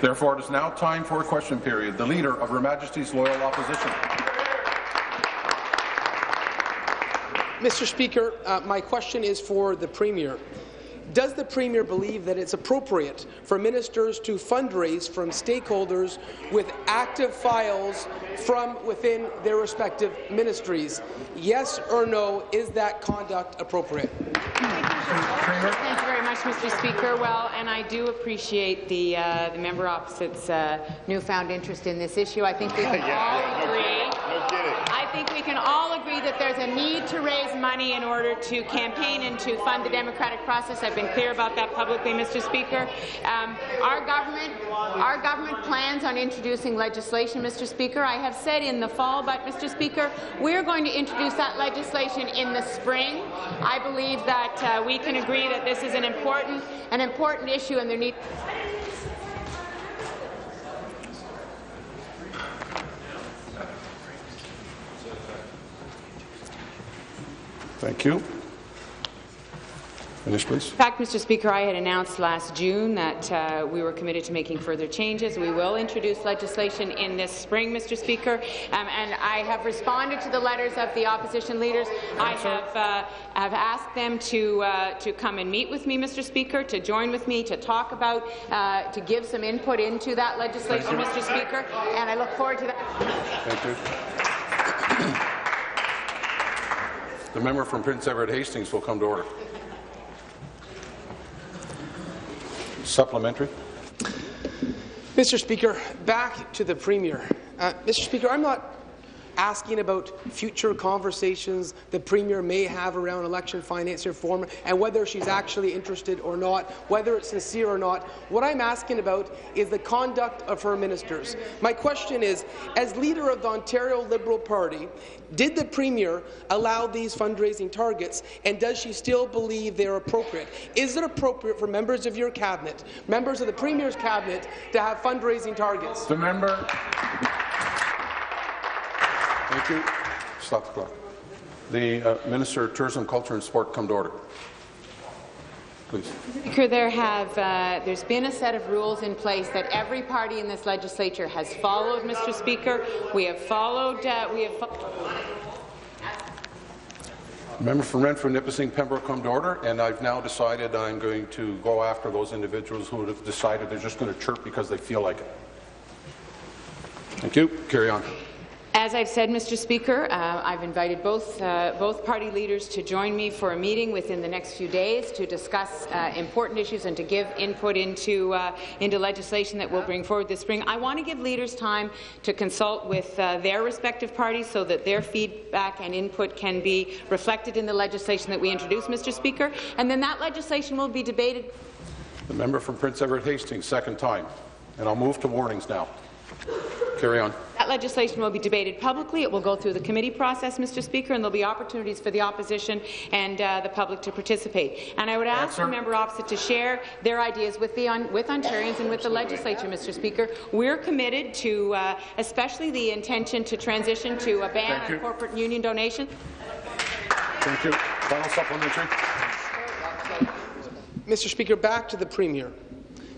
Therefore, it is now time for a question period. The Leader of Her Majesty's Loyal Opposition. Mr. Speaker, uh, my question is for the Premier. Does the Premier believe that it's appropriate for ministers to fundraise from stakeholders with active files from within their respective ministries? Yes or no, is that conduct appropriate? Thank you very much, Mr. Speaker. Well, and I do appreciate the uh, the member opposite's uh, newfound interest in this issue. I think we can all agree. I think we can all agree that there's a need to raise money in order to campaign and to fund the democratic process. I've been clear about that publicly, Mr. Speaker. Um, our government, our government plans on introducing legislation, Mr. Speaker. I have said in the fall, but Mr. Speaker, we're going to introduce that legislation in the spring. I believe that uh, we can agree that this is an important, an important issue, and there need. Thank you. Finish, please. In fact, Mr. Speaker, I had announced last June that uh, we were committed to making further changes. We will introduce legislation in this spring, Mr. Speaker, um, and I have responded to the letters of the opposition leaders. I have, uh, have asked them to, uh, to come and meet with me, Mr. Speaker, to join with me, to talk about, uh, to give some input into that legislation, Mr. Speaker, and I look forward to that. Thank you. The member from Prince Edward Hastings will come to order. Supplementary. Mr. Speaker, back to the Premier. Uh, Mr. Speaker, I'm not asking about future conversations the Premier may have around election finance reform and whether she's actually interested or not, whether it's sincere or not. What I'm asking about is the conduct of her ministers. My question is, as leader of the Ontario Liberal Party, did the Premier allow these fundraising targets, and does she still believe they're appropriate? Is it appropriate for members of your cabinet, members of the Premier's cabinet, to have fundraising targets? The member. Thank you. Stop the clock. The uh, Minister of Tourism, Culture and Sport come to order. Please. Speaker, there have uh, there's been a set of rules in place that every party in this legislature has followed, Mr. Speaker. We have followed. Uh, we have. Fo Member from Renfrew, Nipissing, Pembroke come to order, and I've now decided I'm going to go after those individuals who have decided they're just going to chirp because they feel like it. Thank you. Carry on. As I've said, Mr. Speaker, uh, I've invited both, uh, both party leaders to join me for a meeting within the next few days to discuss uh, important issues and to give input into, uh, into legislation that we'll bring forward this spring. I want to give leaders time to consult with uh, their respective parties so that their feedback and input can be reflected in the legislation that we introduce, Mr. Speaker, and then that legislation will be debated. The member from Prince Edward Hastings, second time. And I'll move to warnings now. Carry on. That legislation will be debated publicly. It will go through the committee process, Mr. Speaker, and there will be opportunities for the opposition and uh, the public to participate. And I would ask Answer. the member opposite to share their ideas with, the with Ontarians and with the legislature, Mr. Speaker. We're committed to, uh, especially the intention to transition to a ban Thank on you. corporate union donations. Thank you. Final supplementary. Mr. Speaker, back to the Premier.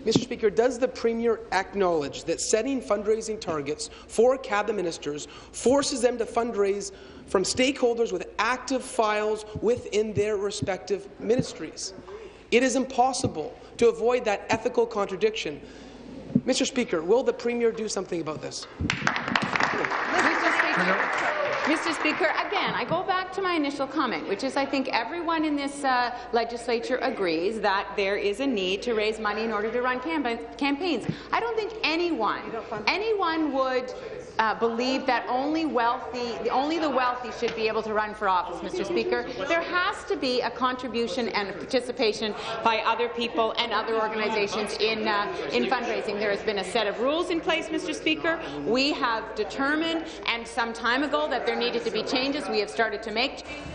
Mr. Speaker, does the Premier acknowledge that setting fundraising targets for cabinet ministers forces them to fundraise from stakeholders with active files within their respective ministries? It is impossible to avoid that ethical contradiction. Mr. Speaker, will the Premier do something about this? Mr. Speaker, again, I go back to my initial comment, which is I think everyone in this uh, legislature agrees that there is a need to raise money in order to run campa campaigns. I don't think anyone, anyone would uh, believe that only wealthy, only the wealthy should be able to run for office, Mr. Speaker. There has to be a contribution and participation by other people and other organizations in, uh, in fundraising. There has been a set of rules in place, Mr. Speaker. We have determined, and some time ago, that there needed to be changes. We have started to make changes.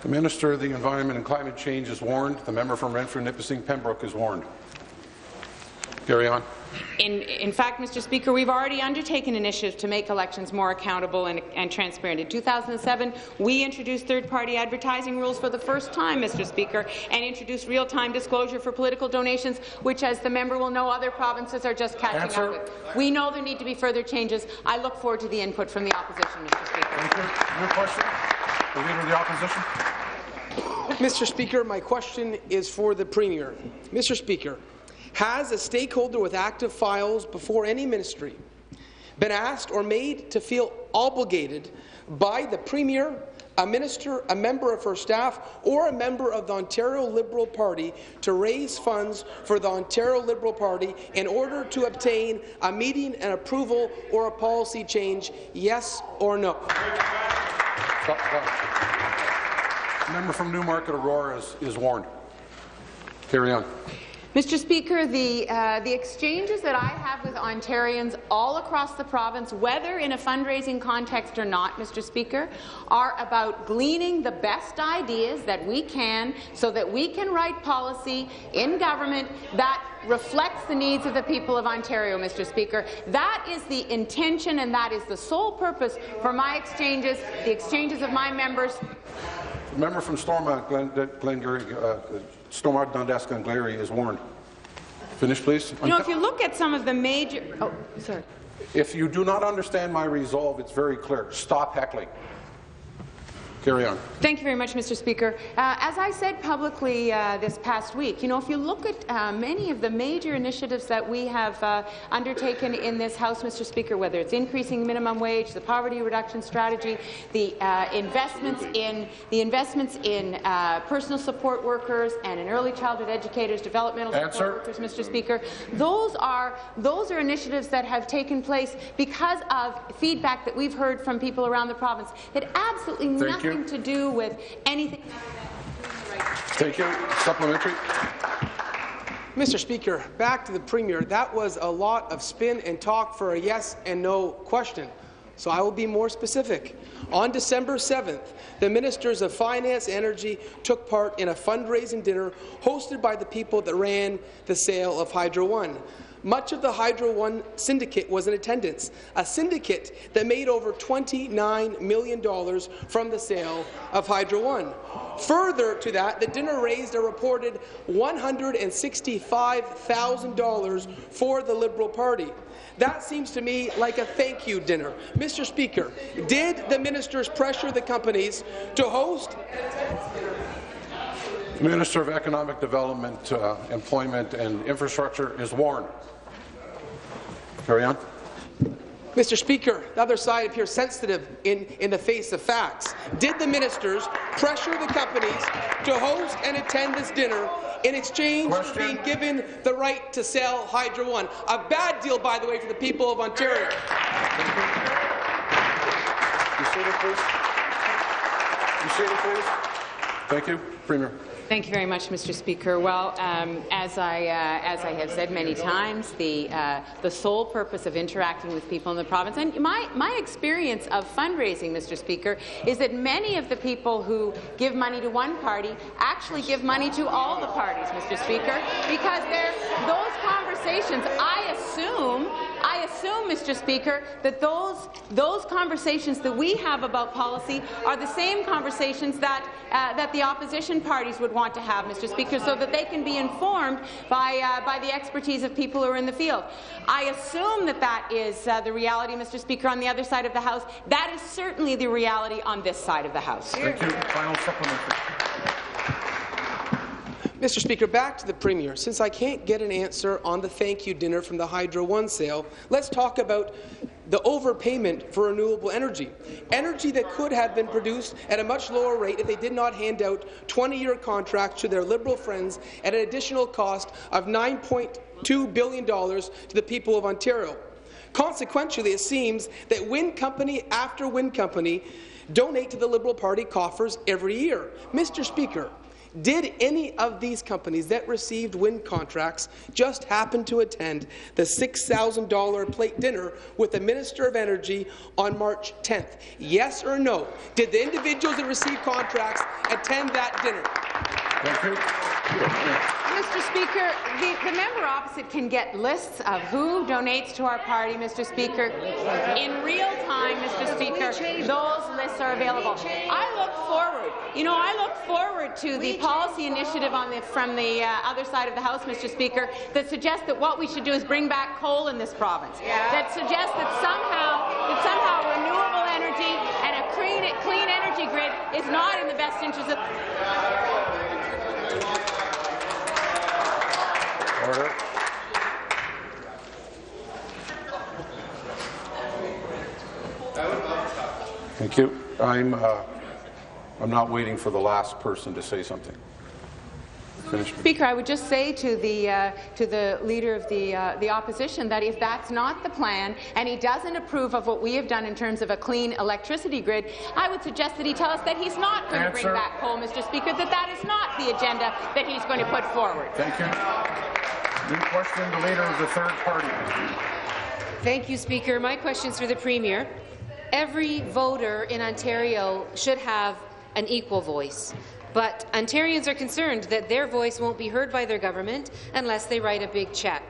The Minister of the Environment and Climate Change is warned. The member from Renfrew, Nipissing, Pembroke is warned. Carry on. In, in fact, Mr. Speaker, we've already undertaken initiatives to make elections more accountable and, and transparent. In 2007, we introduced third-party advertising rules for the first time, Mr. Speaker, and introduced real-time disclosure for political donations, which, as the member will know, other provinces are just catching Answer. up with. We know there need to be further changes. I look forward to the input from the opposition, Mr. Speaker. Thank you. Your question? The Leader of the Opposition. Mr. Speaker, my question is for the Premier. Mr. Speaker, has a stakeholder with active files before any ministry been asked or made to feel obligated by the Premier, a minister, a member of her staff, or a member of the Ontario Liberal Party to raise funds for the Ontario Liberal Party in order to obtain a meeting an approval or a policy change, yes or no? Member from Newmarket Aurora is, is warned. Carry on. Mr. Speaker, the, uh, the exchanges that I have with Ontarians all across the province, whether in a fundraising context or not, Mr. Speaker, are about gleaning the best ideas that we can so that we can write policy in government that reflects the needs of the people of Ontario, Mr. Speaker. That is the intention and that is the sole purpose for my exchanges, the exchanges of my members member from Stormont, Glen, Glengarry, uh, Stormont, Dundas, Glengarry is warned. Finish, please. You know, if you look at some of the major... Oh, sorry. If you do not understand my resolve, it's very clear. Stop heckling. Carry on. Thank you very much, Mr. Speaker. Uh, as I said publicly uh, this past week, you know, if you look at uh, many of the major initiatives that we have uh, undertaken in this House, Mr. Speaker, whether it's increasing minimum wage, the poverty reduction strategy, the uh, investments in the investments in uh, personal support workers and in early childhood educators, developmental Answer. support workers, Mr. Speaker, those are those are initiatives that have taken place because of feedback that we've heard from people around the province. It absolutely Thank you. Nothing to do with anything. Thank you. Supplementary. Mr. Speaker, back to the Premier. That was a lot of spin and talk for a yes and no question. So I will be more specific. On December 7th, the Ministers of Finance and Energy took part in a fundraising dinner hosted by the people that ran the sale of Hydro One. Much of the Hydro One syndicate was in attendance, a syndicate that made over $29 million from the sale of Hydro One. Further to that, the dinner raised a reported $165,000 for the Liberal Party. That seems to me like a thank you dinner. Mr. Speaker, did the ministers pressure the companies to host Minister of Economic Development, uh, Employment and Infrastructure is warned. Carry on. Mr. Speaker, the other side appears sensitive in, in the face of facts. Did the ministers pressure the companies to host and attend this dinner in exchange for being given the right to sell Hydro One? A bad deal, by the way, for the people of Ontario. You seated, please. You seated, please. Thank you. Premier. Thank you very much, Mr. Speaker. Well, um, as I uh, as I have said many times, the uh, the sole purpose of interacting with people in the province, and my my experience of fundraising, Mr. Speaker, is that many of the people who give money to one party actually give money to all the parties, Mr. Speaker, because those conversations. I assume. I assume, Mr. Speaker, that those those conversations that we have about policy are the same conversations that uh, that the opposition parties would want to have, Mr. Speaker, so that they can be informed by uh, by the expertise of people who are in the field. I assume that that is uh, the reality, Mr. Speaker, on the other side of the House. That is certainly the reality on this side of the House. Thank you. Final supplementary. Mr. Speaker, back to the Premier. Since I can't get an answer on the thank you dinner from the Hydro One sale, let's talk about the overpayment for renewable energy. Energy that could have been produced at a much lower rate if they did not hand out 20-year contracts to their Liberal friends at an additional cost of $9.2 billion to the people of Ontario. Consequently, it seems that wind company after wind company donate to the Liberal Party coffers every year. Mr. Speaker, did any of these companies that received wind contracts just happen to attend the $6,000 plate dinner with the Minister of Energy on March 10th? Yes or no? Did the individuals that received contracts attend that dinner? Thank you. Mr. Speaker, the, the member opposite can get lists of who donates to our party, Mr. Speaker. In real time, Mr. Speaker, those lists are available. I look forward, you know, I look forward to the policy initiative on the, from the uh, other side of the House, Mr. Speaker, that suggests that what we should do is bring back coal in this province. That suggests that somehow, that somehow renewable energy and a clean, clean energy grid is not in the best interest of Order. Thank you. I'm, uh, I'm not waiting for the last person to say something. Finished. Speaker, I would just say to the uh, to the leader of the uh, the opposition that if that's not the plan and he doesn't approve of what we have done in terms of a clean electricity grid, I would suggest that he tell us that he's not going to bring back coal, Mr. Speaker. That that is not the agenda that he's going to put forward. Thank you. Question, the leader of the third party. Thank you, Speaker. My question is for the Premier. Every voter in Ontario should have an equal voice. But Ontarians are concerned that their voice won't be heard by their government unless they write a big check.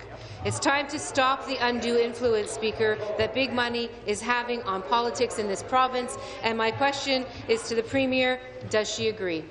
It's time to stop the undue influence, Speaker, that big money is having on politics in this province. And my question is to the Premier, does she agree?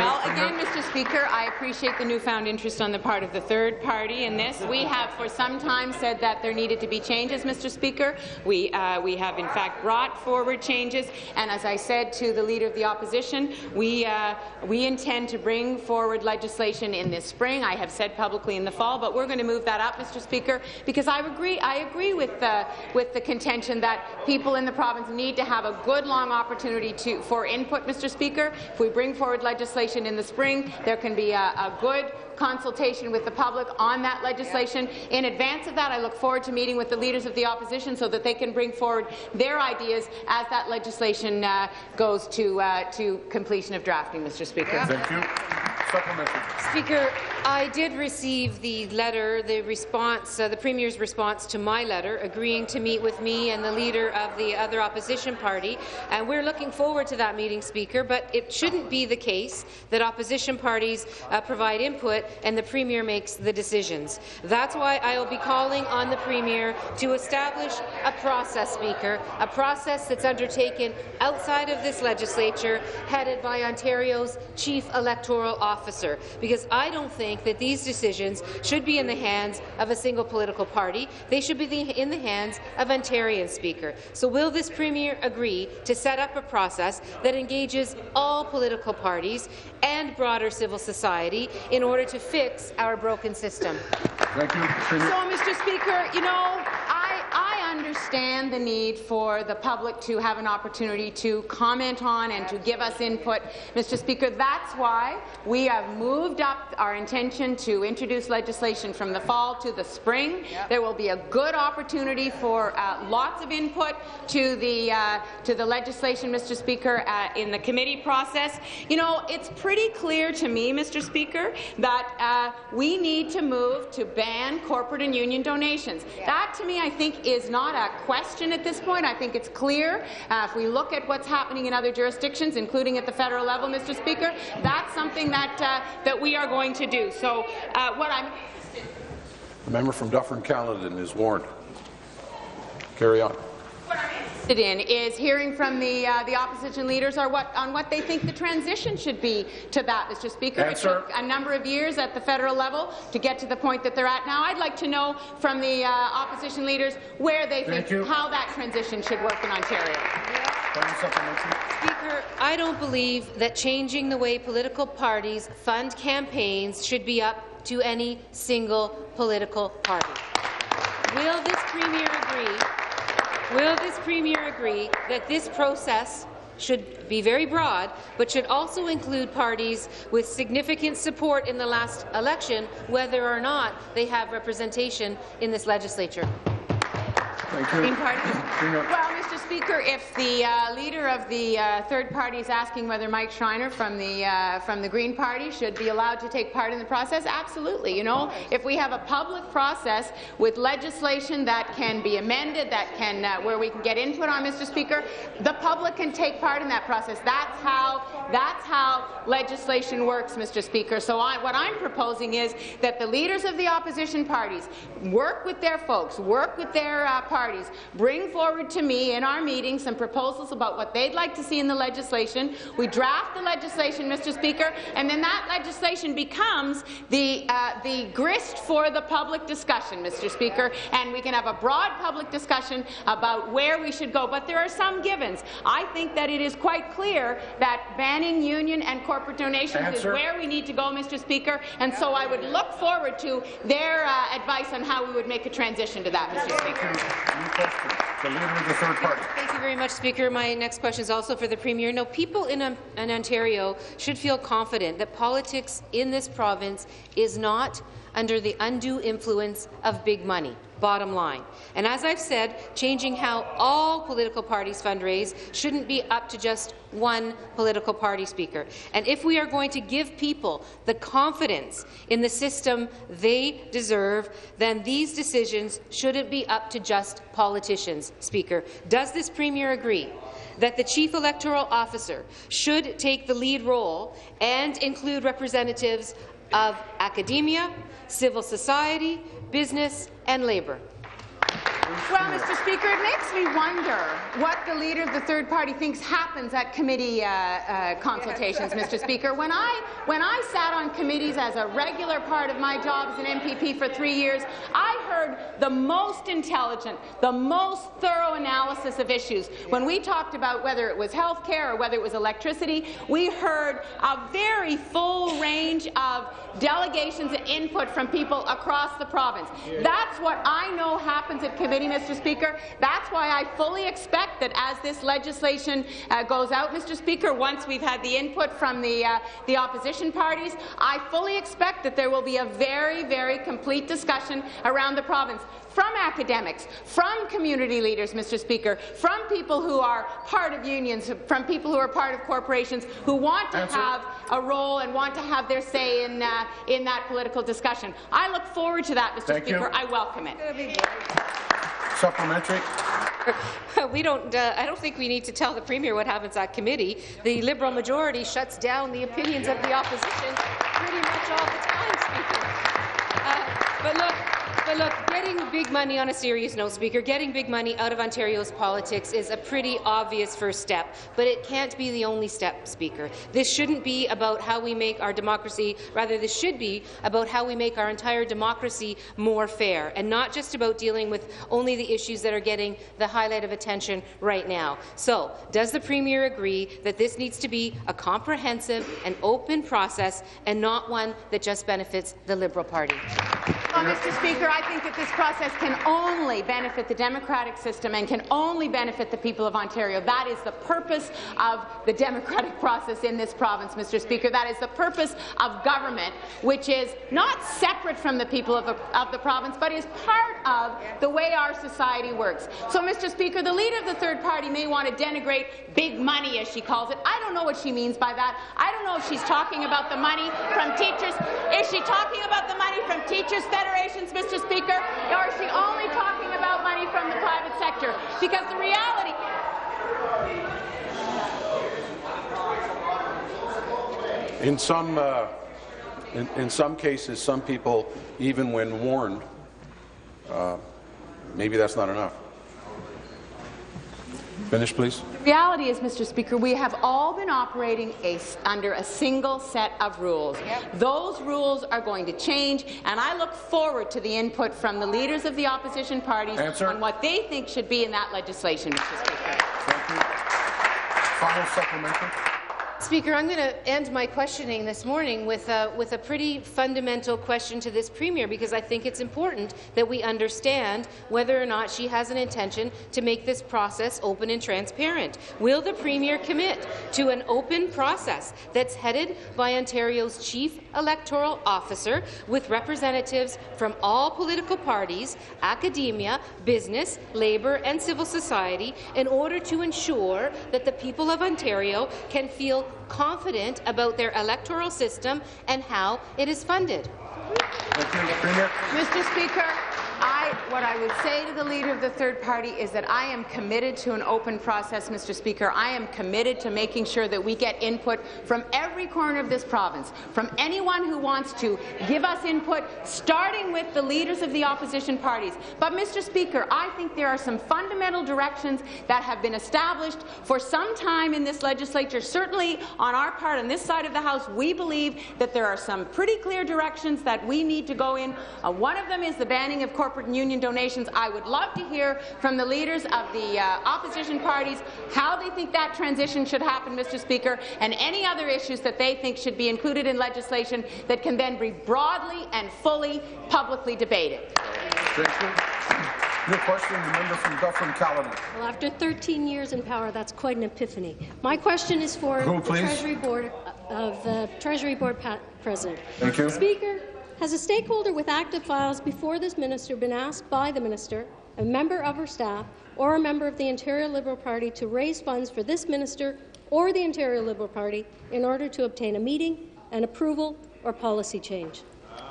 Well, again, Mr. Speaker, I appreciate the newfound interest on the part of the third party in this. We have for some time said that there needed to be changes, Mr. Speaker. We, uh, we have, in fact, brought forward changes, and as I said to the Leader of the Opposition, we, uh, we intend to bring forward legislation in this spring. I have said publicly in the fall, but we're going to move that up, Mr. Speaker, because I agree, I agree with, the, with the contention that people in the province need to have a good, long opportunity to, for input, Mr. Speaker. If we bring forward legislation in the spring, there can be a, a good consultation with the public on that legislation. In advance of that, I look forward to meeting with the leaders of the opposition so that they can bring forward their ideas as that legislation uh, goes to, uh, to completion of drafting, Mr. Speaker. Thank you. Supplementary. Speaker, I did receive the letter, the response, uh, the Premier's response to my letter, agreeing to meet with me and the leader of the other opposition party, and we're looking forward to that meeting, Speaker, but it shouldn't be the case that opposition parties uh, provide input and the Premier makes the decisions. That's why I will be calling on the Premier to establish a process, Speaker, a process that's undertaken outside of this legislature, headed by Ontario's Chief Electoral Officer, because I don't think that these decisions should be in the hands of a single political party. They should be the, in the hands of Ontarians, Speaker. So will this Premier agree to set up a process that engages all political parties and broader civil society in order to fix our broken system? Thank you. Premier. So, Mr. Speaker, you know, I, I understand the need for the public to have an opportunity to comment on and to give us input. Mr. Speaker, that's why we have moved up our intention to introduce legislation from the fall to the spring. There will be a good opportunity for uh, lots of input to the uh, to the legislation, Mr. Speaker, uh, in the committee process. You know, it's pretty clear to me, Mr. Speaker, that uh, we need to move to ban corporate and union donations. That, to me, I think, is not a question at this point. I think it's clear. Uh, if we look at what's happening in other jurisdictions, including at the federal level, Mr. Speaker, that's something that uh, that we are going to do. So, uh, what I'm The member from Dufferin-Caledon is warned. Carry on. interested in is hearing from the uh, the opposition leaders or what on what they think the transition should be to that, Mr. Speaker. Answer. It took a number of years at the federal level to get to the point that they're at now. I'd like to know from the uh, opposition leaders where they Thank think you. how that transition should work in Ontario. Speaker, I don't believe that changing the way political parties fund campaigns should be up to any single political party. Will this Premier agree? Will this Premier agree that this process should be very broad, but should also include parties with significant support in the last election, whether or not they have representation in this legislature? Thank you. In part- Premier. Well, Mr. Speaker, if the uh, leader of the uh, third party is asking whether Mike Schreiner from the uh, from the Green Party should be allowed to take part in the process, absolutely. You know, if we have a public process with legislation that can be amended, that can uh, where we can get input on, Mr. Speaker, the public can take part in that process. That's how that's how legislation works, Mr. Speaker. So I, what I'm proposing is that the leaders of the opposition parties work with their folks, work with their uh, parties, bring forward to me in our meeting some proposals about what they'd like to see in the legislation. We draft the legislation, Mr. Speaker, and then that legislation becomes the, uh, the grist for the public discussion, Mr. Speaker, and we can have a broad public discussion about where we should go. But there are some givens. I think that it is quite clear that banning union and corporate donations Answer. is where we need to go, Mr. Speaker, and so I would look forward to their uh, advice on how we would make a transition to that, Mr. Speaker. The leader of the third party. Thank you very much, Speaker. My next question is also for the Premier. No, people in, um, in Ontario should feel confident that politics in this province is not under the undue influence of big money, bottom line. And as I've said, changing how all political parties fundraise shouldn't be up to just one political party speaker. And if we are going to give people the confidence in the system they deserve, then these decisions shouldn't be up to just politicians, Speaker. Does this Premier agree? that the Chief Electoral Officer should take the lead role and include representatives of academia, civil society, business and labour. Well, Mr. Speaker, it makes me wonder what the leader of the third party thinks happens at committee uh, uh, consultations, Mr. Speaker. When I, when I sat on committees as a regular part of my job as an MPP for three years, I heard the most intelligent, the most thorough analysis of issues. When we talked about whether it was health care or whether it was electricity, we heard a very full range of delegations and input from people across the province. That's what I know happens at committee, Mr. Speaker. That's why I fully expect that as this legislation uh, goes out, Mr. Speaker, once we've had the input from the, uh, the opposition parties, I fully expect that there will be a very, very complete discussion around the province from academics, from community leaders, Mr. Speaker, from people who are part of unions, from people who are part of corporations, who want to Answer. have a role and want to have their say in, uh, in that political discussion. I look forward to that, Mr. Thank you. Speaker. I welcome it. Supplementary. We don't. Uh, I don't think we need to tell the Premier what happens at committee. The Liberal majority shuts down the opinions of the opposition pretty much all the time, Speaker. Uh, but look, but look, getting big money on a serious note, Speaker, getting big money out of Ontario's politics is a pretty obvious first step, but it can't be the only step, Speaker. This shouldn't be about how we make our democracy, rather this should be about how we make our entire democracy more fair, and not just about dealing with only the issues that are getting the highlight of attention right now. So, does the Premier agree that this needs to be a comprehensive and open process and not one that just benefits the Liberal Party? Well, Mr. Speaker, I think that this process can only benefit the democratic system and can only benefit the people of Ontario. That is the purpose of the democratic process in this province, Mr. Speaker. That is the purpose of government, which is not separate from the people of the, of the province, but is part of the way our society works. So, Mr. Speaker, the leader of the third party may want to denigrate big money, as she calls it. I don't know what she means by that. I don't know if she's talking about the money from teachers. Is she talking about the money from teachers' federations, Mr. Speaker, or is she only talking about money from the private sector? Because the reality In some, uh, in, in some cases, some people, even when warned, uh, maybe that's not enough. Finish, please. The reality is, Mr. Speaker, we have all been operating a, under a single set of rules. Those rules are going to change, and I look forward to the input from the leaders of the opposition parties Answer. on what they think should be in that legislation, Mr. Speaker. Thank you. Final supplementary. Speaker, I'm going to end my questioning this morning with a, with a pretty fundamental question to this Premier because I think it's important that we understand whether or not she has an intention to make this process open and transparent. Will the Premier commit to an open process that's headed by Ontario's Chief Electoral Officer with representatives from all political parties, academia, business, labour and civil society in order to ensure that the people of Ontario can feel confident about their electoral system and how it is funded. Mr. Speaker, I, what I would say to the Leader of the Third Party is that I am committed to an open process, Mr. Speaker. I am committed to making sure that we get input from every corner of this province, from anyone who wants to give us input, starting with the leaders of the opposition parties. But, Mr. Speaker, I think there are some fundamental directions that have been established for some time in this legislature. Certainly, on our part, on this side of the House, we believe that there are some pretty clear directions that we need to go in. Uh, one of them is the banning of corporate and union donations. I would love to hear from the leaders of the uh, opposition parties how they think that transition should happen, Mr. Speaker, and any other issues that they think should be included in legislation that can then be broadly and fully publicly debated. Thank you. New question, the member from Dufferin-Caledon. Well, after 13 years in power, that's quite an epiphany. My question is for Who, the? Treasury Board of the Treasury Board President. Thank you. Speaker, has a stakeholder with active files before this minister been asked by the minister, a member of her staff, or a member of the Ontario Liberal Party to raise funds for this minister or the Ontario Liberal Party in order to obtain a meeting, an approval, or policy change?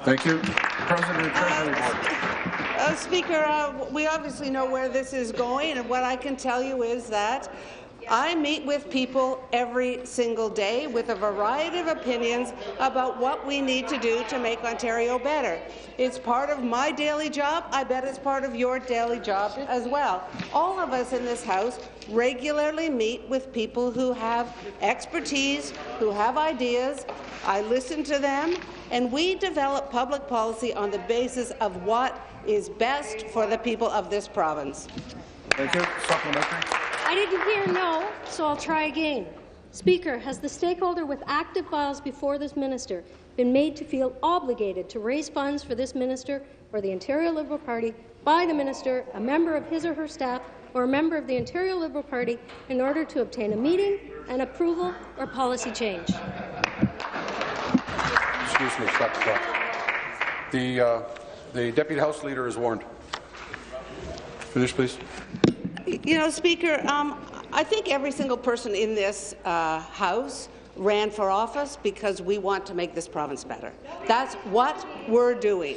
Thank you. President of Treasury Uh, Speaker, uh, we obviously know where this is going, and what I can tell you is that I meet with people every single day with a variety of opinions about what we need to do to make Ontario better. It's part of my daily job. I bet it's part of your daily job as well. All of us in this House regularly meet with people who have expertise, who have ideas. I listen to them, and we develop public policy on the basis of what is best for the people of this province. Thank you. Supplementary. I didn't hear no, so I'll try again. Speaker, has the stakeholder with active files before this minister been made to feel obligated to raise funds for this minister or the Ontario Liberal Party by the minister, a member of his or her staff, or a member of the Ontario Liberal Party in order to obtain a meeting, an approval, or policy change? Excuse me, stop the clock. The, uh, the Deputy House Leader is warned. Finish, please. You know, Speaker, um, I think every single person in this uh, House ran for office because we want to make this province better. That's what we're doing.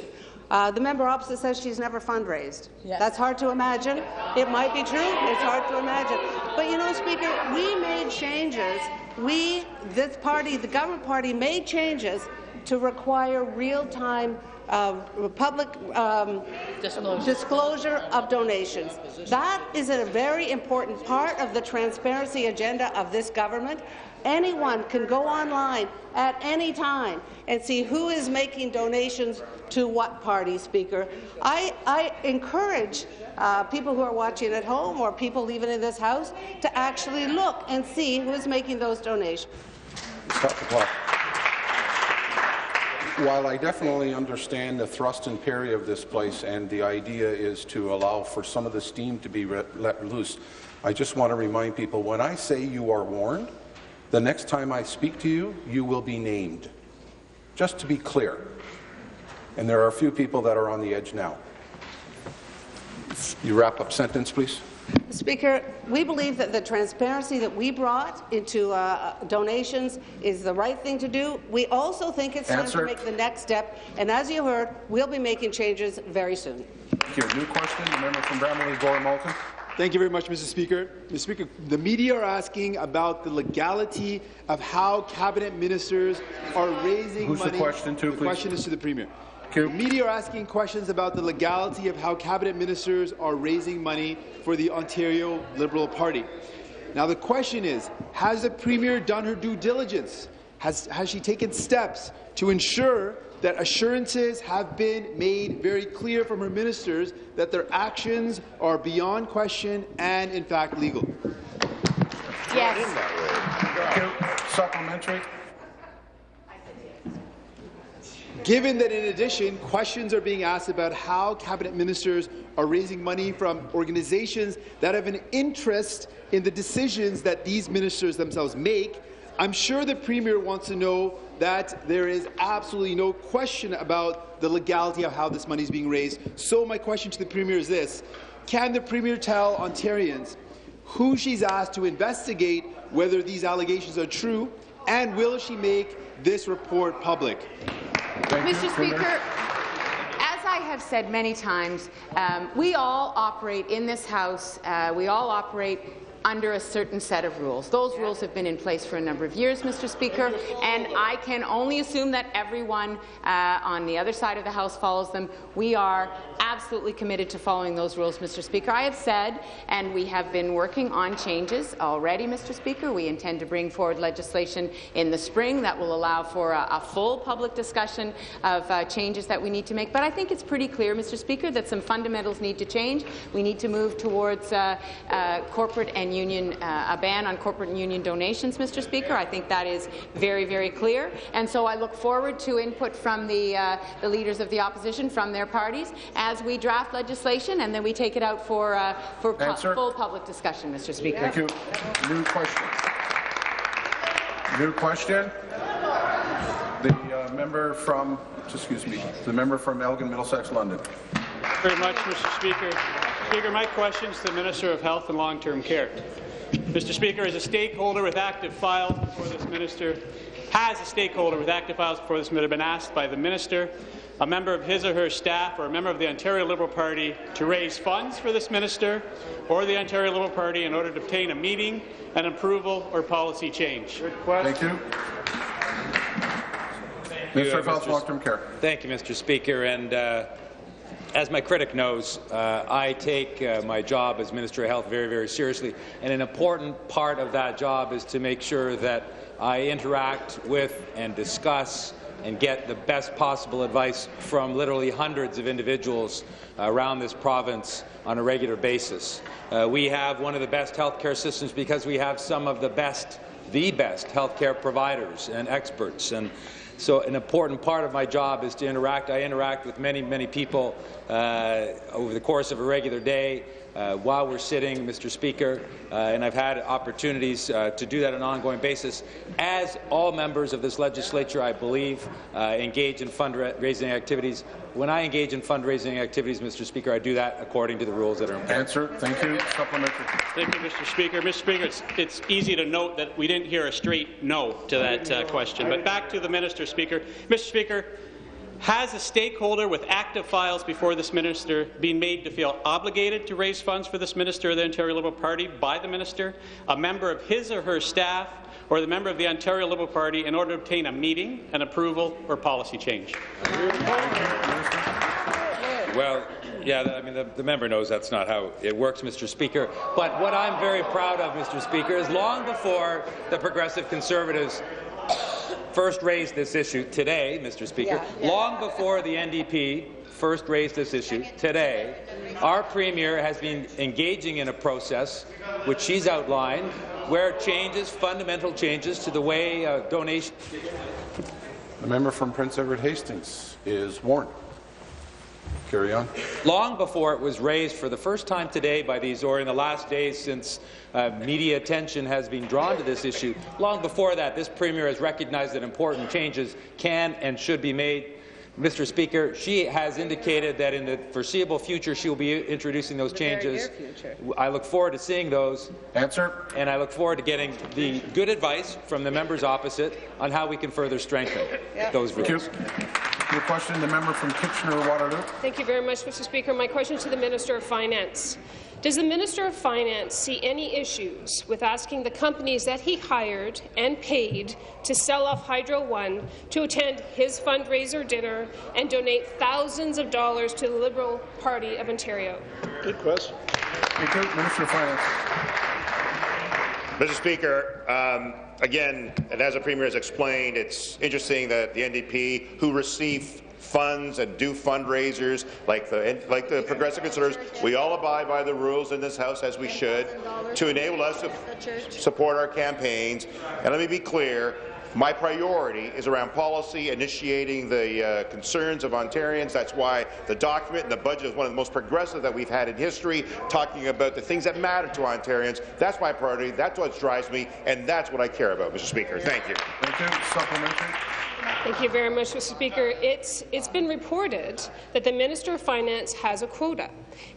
Uh, the member opposite says she's never fundraised. Yes. That's hard to imagine. It might be true. It's hard to imagine. But you know, Speaker, we made changes. We, this party, the government party, made changes to require real-time uh, public um, disclosure. disclosure of donations. That is a very important part of the transparency agenda of this government. Anyone can go online at any time and see who is making donations to what party, Speaker. I, I encourage uh, people who are watching at home or people even in this House to actually look and see who is making those donations. While I definitely understand the thrust and parry of this place and the idea is to allow for some of the steam to be let loose, I just want to remind people, when I say you are warned, the next time I speak to you, you will be named. Just to be clear. And there are a few people that are on the edge now. You wrap up sentence, please. Speaker, we believe that the transparency that we brought into uh, donations is the right thing to do. We also think it's Answer. time to make the next step, and as you heard, we'll be making changes very soon. Thank you. New question, the member from Bramalea, Gore Malton. Thank you very much, Mr. Speaker. Mr. Speaker, the media are asking about the legality of how cabinet ministers are raising Who's money. the question to, the please? question is to the Premier. The media are asking questions about the legality of how cabinet ministers are raising money for the Ontario Liberal Party. Now, the question is, has the Premier done her due diligence? Has, has she taken steps to ensure that assurances have been made very clear from her ministers that their actions are beyond question and, in fact, legal? Yes. Supplementary. Given that, in addition, questions are being asked about how cabinet ministers are raising money from organizations that have an interest in the decisions that these ministers themselves make, I'm sure the Premier wants to know that there is absolutely no question about the legality of how this money is being raised. So my question to the Premier is this. Can the Premier tell Ontarians who she's asked to investigate whether these allegations are true, and will she make this report public? Thank. Mr. Premier. Speaker, as I have said many times, um, we all operate in this House, uh, we all operate under a certain set of rules. Those rules have been in place for a number of years, Mr. Speaker, and I can only assume that everyone uh, on the other side of the House follows them. We are absolutely committed to following those rules, Mr. Speaker. I have said, and we have been working on changes already, Mr. Speaker. We intend to bring forward legislation in the spring that will allow for a, a full public discussion of uh, changes that we need to make. But I think it's pretty clear, Mr. Speaker, that some fundamentals need to change. We need to move towards uh, uh, corporate and union, uh, a ban on corporate and union donations, Mr. Speaker. I think that is very, very clear. And so I look forward to input from the, uh, the leaders of the opposition, from their parties, as we draft legislation, and then we take it out for, uh, for pu- full public discussion, Mr. Speaker. Thank you. New question. New question. The uh, member from, excuse me, the member from Elgin, Middlesex, London. Thank you very much, Mr. Speaker. Speaker, my question is to the Minister of Health and Long-Term Care. Mr. Speaker, as a stakeholder with active files before this minister, has a stakeholder with active files before this minister been asked by the minister, a member of his or her staff, or a member of the Ontario Liberal Party to raise funds for this minister or the Ontario Liberal Party in order to obtain a meeting, an approval, or policy change? Thank you. Minister of Health, Mr. Long-Term Care. Thank you, Mr. Speaker. And uh, as my critic knows, uh, I take uh, my job as Minister of Health very, very seriously. And an important part of that job is to make sure that I interact with and discuss and get the best possible advice from literally hundreds of individuals around this province on a regular basis. Uh, we have one of the best healthcare systems because we have some of the best, the best healthcare providers and experts. And so an important part of my job is to interact. I interact with many, many people uh, over the course of a regular day uh, while we're sitting, Mr. Speaker, uh, and I've had opportunities uh, to do that on an ongoing basis. As all members of this legislature, I believe, uh, engage in fundraising activities. When I engage in fundraising activities, Mr. Speaker, I do that according to the rules that are in place. Answer. Thank you. Supplementary. Thank you, Mr. Speaker. Mr. Speaker, it's, it's easy to note that we didn't hear a straight no to that uh, question. But back to the minister, Speaker. Mr. Speaker, has a stakeholder with active files before this minister been made to feel obligated to raise funds for this minister of the Ontario Liberal Party by the minister, a member of his or her staff, or the member of the Ontario Liberal Party in order to obtain a meeting, an approval, or policy change? Well, yeah, I mean, the, the, member knows that's not how it works, Mr. Speaker. But what I'm very proud of, Mr. Speaker, is long before the Progressive Conservatives first raised this issue today, Mr. Speaker, yeah, yeah. long before the NDP first raised this issue today, our Premier has been engaging in a process which she's outlined where changes, fundamental changes to the way uh, donation. The member from Prince Edward Hastings is warned. Carry on. Long before it was raised for the first time today by these, or in the last days since uh, media attention has been drawn to this issue, long before that, this Premier has recognized that important changes can and should be made. Mr. Speaker, she has indicated that in the foreseeable future she will be introducing those changes. I look forward to seeing those. Answer. And I look forward to getting the good advice from the members opposite on how we can further strengthen yep. those rules. Your question, the member from Kitchener-Waterloo. Thank you very much, Mr. Speaker. My question to the Minister of Finance. Does the Minister of Finance see any issues with asking the companies that he hired and paid to sell off Hydro One to attend his fundraiser dinner and donate thousands of dollars to the Liberal Party of Ontario? Good question. Thank you. Minister of Finance. Mr. Speaker, um, again, and as the Premier has explained, it's interesting that the NDP, who received funds and do fundraisers like the like the Progressive Conservatives. We all abide by the rules in this House as we should to enable us to support our campaigns. And let me be clear, my priority is around policy, initiating the uh, concerns of Ontarians. That's why the document and the budget is one of the most progressive that we've had in history, talking about the things that matter to Ontarians. That's my priority. That's what drives me, and that's what I care about, Mr. Speaker. Thank you. Thank you. Supplementary. Thank you very much, Mr. Speaker. It's, it's been reported that the Minister of Finance has a quota,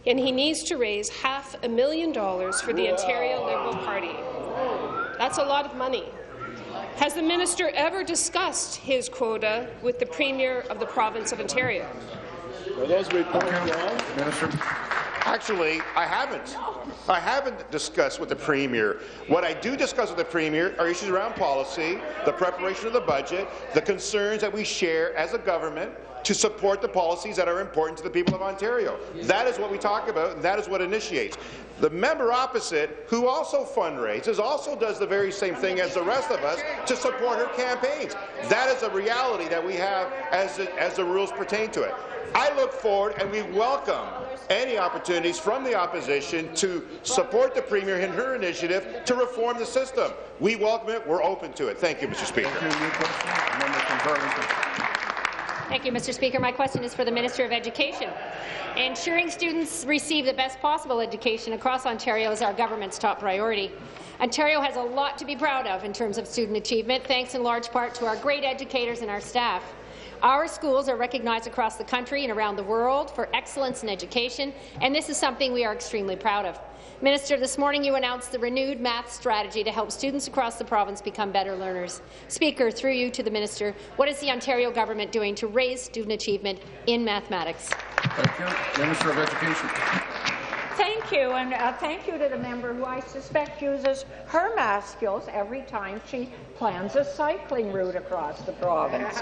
and he needs to raise half a million dollars for the Ontario Liberal Party. That's a lot of money. Has the minister ever discussed his quota with the Premier of the province of Ontario? Are those reports wrong? Minister. Actually, I haven't. I haven't discussed with the Premier. What I do discuss with the Premier are issues around policy, the preparation of the budget, the concerns that we share as a government to support the policies that are important to the people of Ontario. That is what we talk about, and that is what initiates. The member opposite, who also fundraises, also does the very same thing as the rest of us to support her campaigns. That is a reality that we have as, it, as the rules pertain to it. I look forward and we welcome any opportunities from the opposition to support the Premier in her initiative to reform the system. We welcome it. We're open to it. Thank you, Mr. Speaker. Thank you. New question. Member from Burlington. Thank you, Mr. Speaker. My question is for the Minister of Education. Ensuring students receive the best possible education across Ontario is our government's top priority. Ontario has a lot to be proud of in terms of student achievement, thanks in large part to our great educators and our staff. Our schools are recognized across the country and around the world for excellence in education, and this is something we are extremely proud of. Minister, this morning you announced the renewed math strategy to help students across the province become better learners. Speaker, through you to the minister, what is the Ontario government doing to raise student achievement in mathematics? Thank you. Minister of Education. Thank you, and uh, thank you to the member who I suspect uses her math skills every time she plans a cycling route across the province.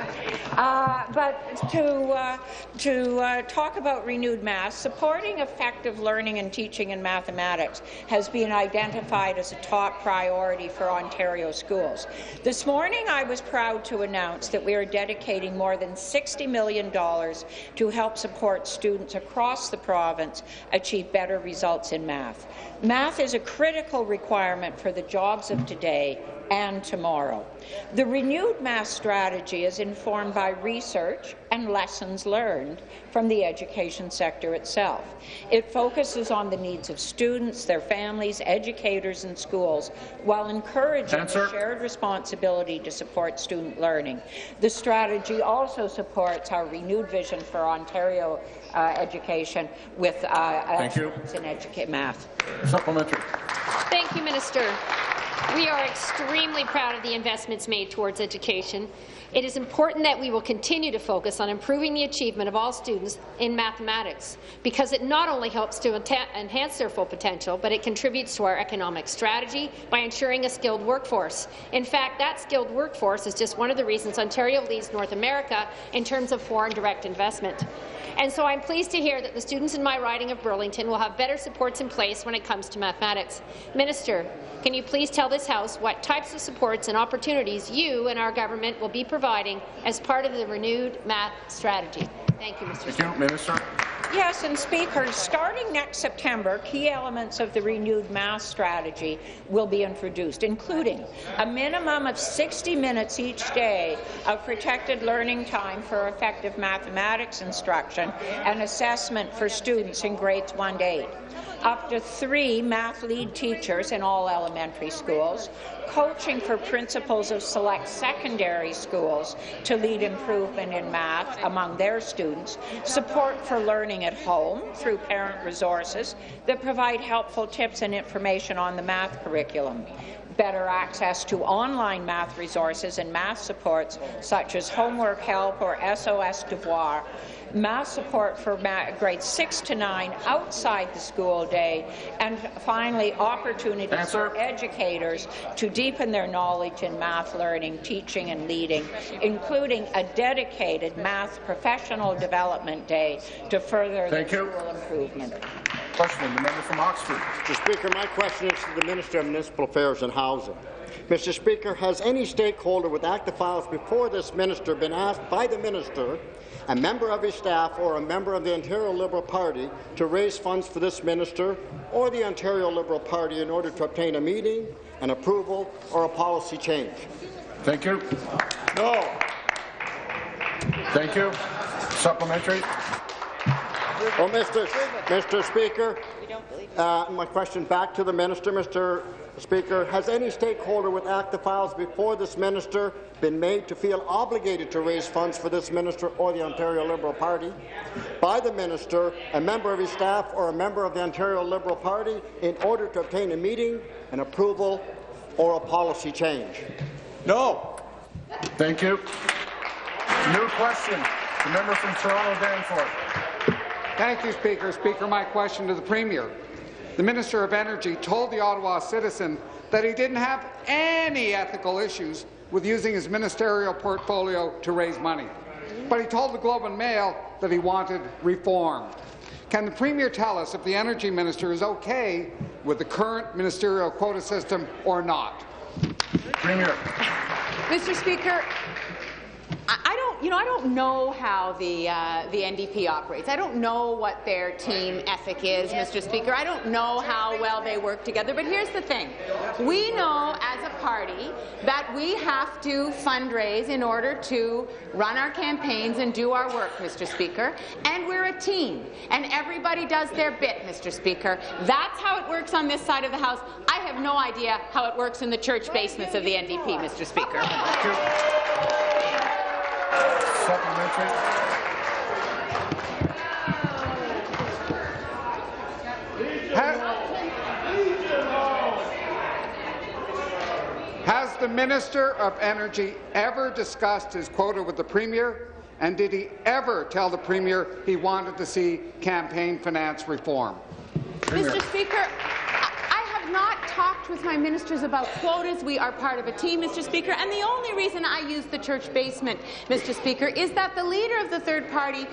Uh, but to, uh, to uh, talk about renewed math, supporting effective learning and teaching in mathematics has been identified as a top priority for Ontario schools. This morning, I was proud to announce that we are dedicating more than $60 million to help support students across the province achieve better results in math. Math is a critical requirement for the jobs of today and tomorrow. The renewed math strategy is informed by research and lessons learned from the education sector itself. It focuses on the needs of students, their families, educators and schools, while encouraging Answer. a shared responsibility to support student learning. The strategy also supports our renewed vision for Ontario uh, education with uh, Thank you. in educa- math. Supplementary. Thank you, Minister. We are extremely proud of the investments made towards education. It is important that we will continue to focus on improving the achievement of all students in mathematics, because it not only helps to enhance their full potential, but it contributes to our economic strategy by ensuring a skilled workforce. In fact, that skilled workforce is just one of the reasons Ontario leads North America in terms of foreign direct investment. And so I'm pleased to hear that the students in my riding of Burlington will have better supports in place when it comes to mathematics. Minister, can you please tell this House what types of supports and opportunities you and our government will be providing as part of the renewed math strategy? Thank you, Mr. Thank you, Minister. Yes, and Speaker, starting next September, key elements of the renewed math strategy will be introduced, including a minimum of 60 minutes each day of protected learning time for effective mathematics instruction and assessment for students in grades 1 to 8 up to three math lead teachers in all elementary schools, coaching for principals of select secondary schools to lead improvement in math among their students, support for learning at home through parent resources that provide helpful tips and information on the math curriculum, better access to online math resources and math supports such as homework help or SOS Devoir, math support for grades 6 to 9 outside the school day, and finally opportunities Answer. for educators to deepen their knowledge in math learning, teaching and leading, including a dedicated math professional development day to further Thank the you. school improvement. Question, the member from Oxford. Mr. Speaker, my question is to the Minister of Municipal Affairs and Housing. Mr. Speaker, has any stakeholder with active files before this minister been asked by the minister, a member of his staff or a member of the Ontario Liberal Party to raise funds for this minister or the Ontario Liberal Party in order to obtain a meeting, an approval, or a policy change? Thank you. No. Thank you. Supplementary. Well, Mr. Mr. Speaker, uh, my question back to the minister, Mr. Speaker, has any stakeholder with active files before this minister been made to feel obligated to raise funds for this minister or the Ontario Liberal Party by the minister, a member of his staff, or a member of the Ontario Liberal Party in order to obtain a meeting, an approval, or a policy change? No. Thank you. New question. The member from Toronto Danforth. Thank you, Speaker. Speaker, my question to the Premier. The Minister of Energy told the Ottawa Citizen that he didn't have any ethical issues with using his ministerial portfolio to raise money. But he told the Globe and Mail that he wanted reform. Can the Premier tell us if the Energy Minister is okay with the current ministerial quota system or not? Premier. Mr. Speaker, I don't, you know, I don't know how the uh, the NDP operates. I don't know what their team ethic is, Mr. Speaker. I don't know how well they work together. But here's the thing: we know as a party that we have to fundraise in order to run our campaigns and do our work, Mr. Speaker. And we're a team, and everybody does their bit, Mr. Speaker. That's how it works on this side of the House. I have no idea how it works in the church basements of the NDP, Mr. Speaker. Supplementary. Has the Minister of Energy ever discussed his quota with the Premier? And did he ever tell the Premier he wanted to see campaign finance reform? Mr. Speaker, have not talked with my ministers about quotas. We are part of a team, Mr. Speaker, and the only reason I use the church basement, Mr. Speaker, is that the leader of the third party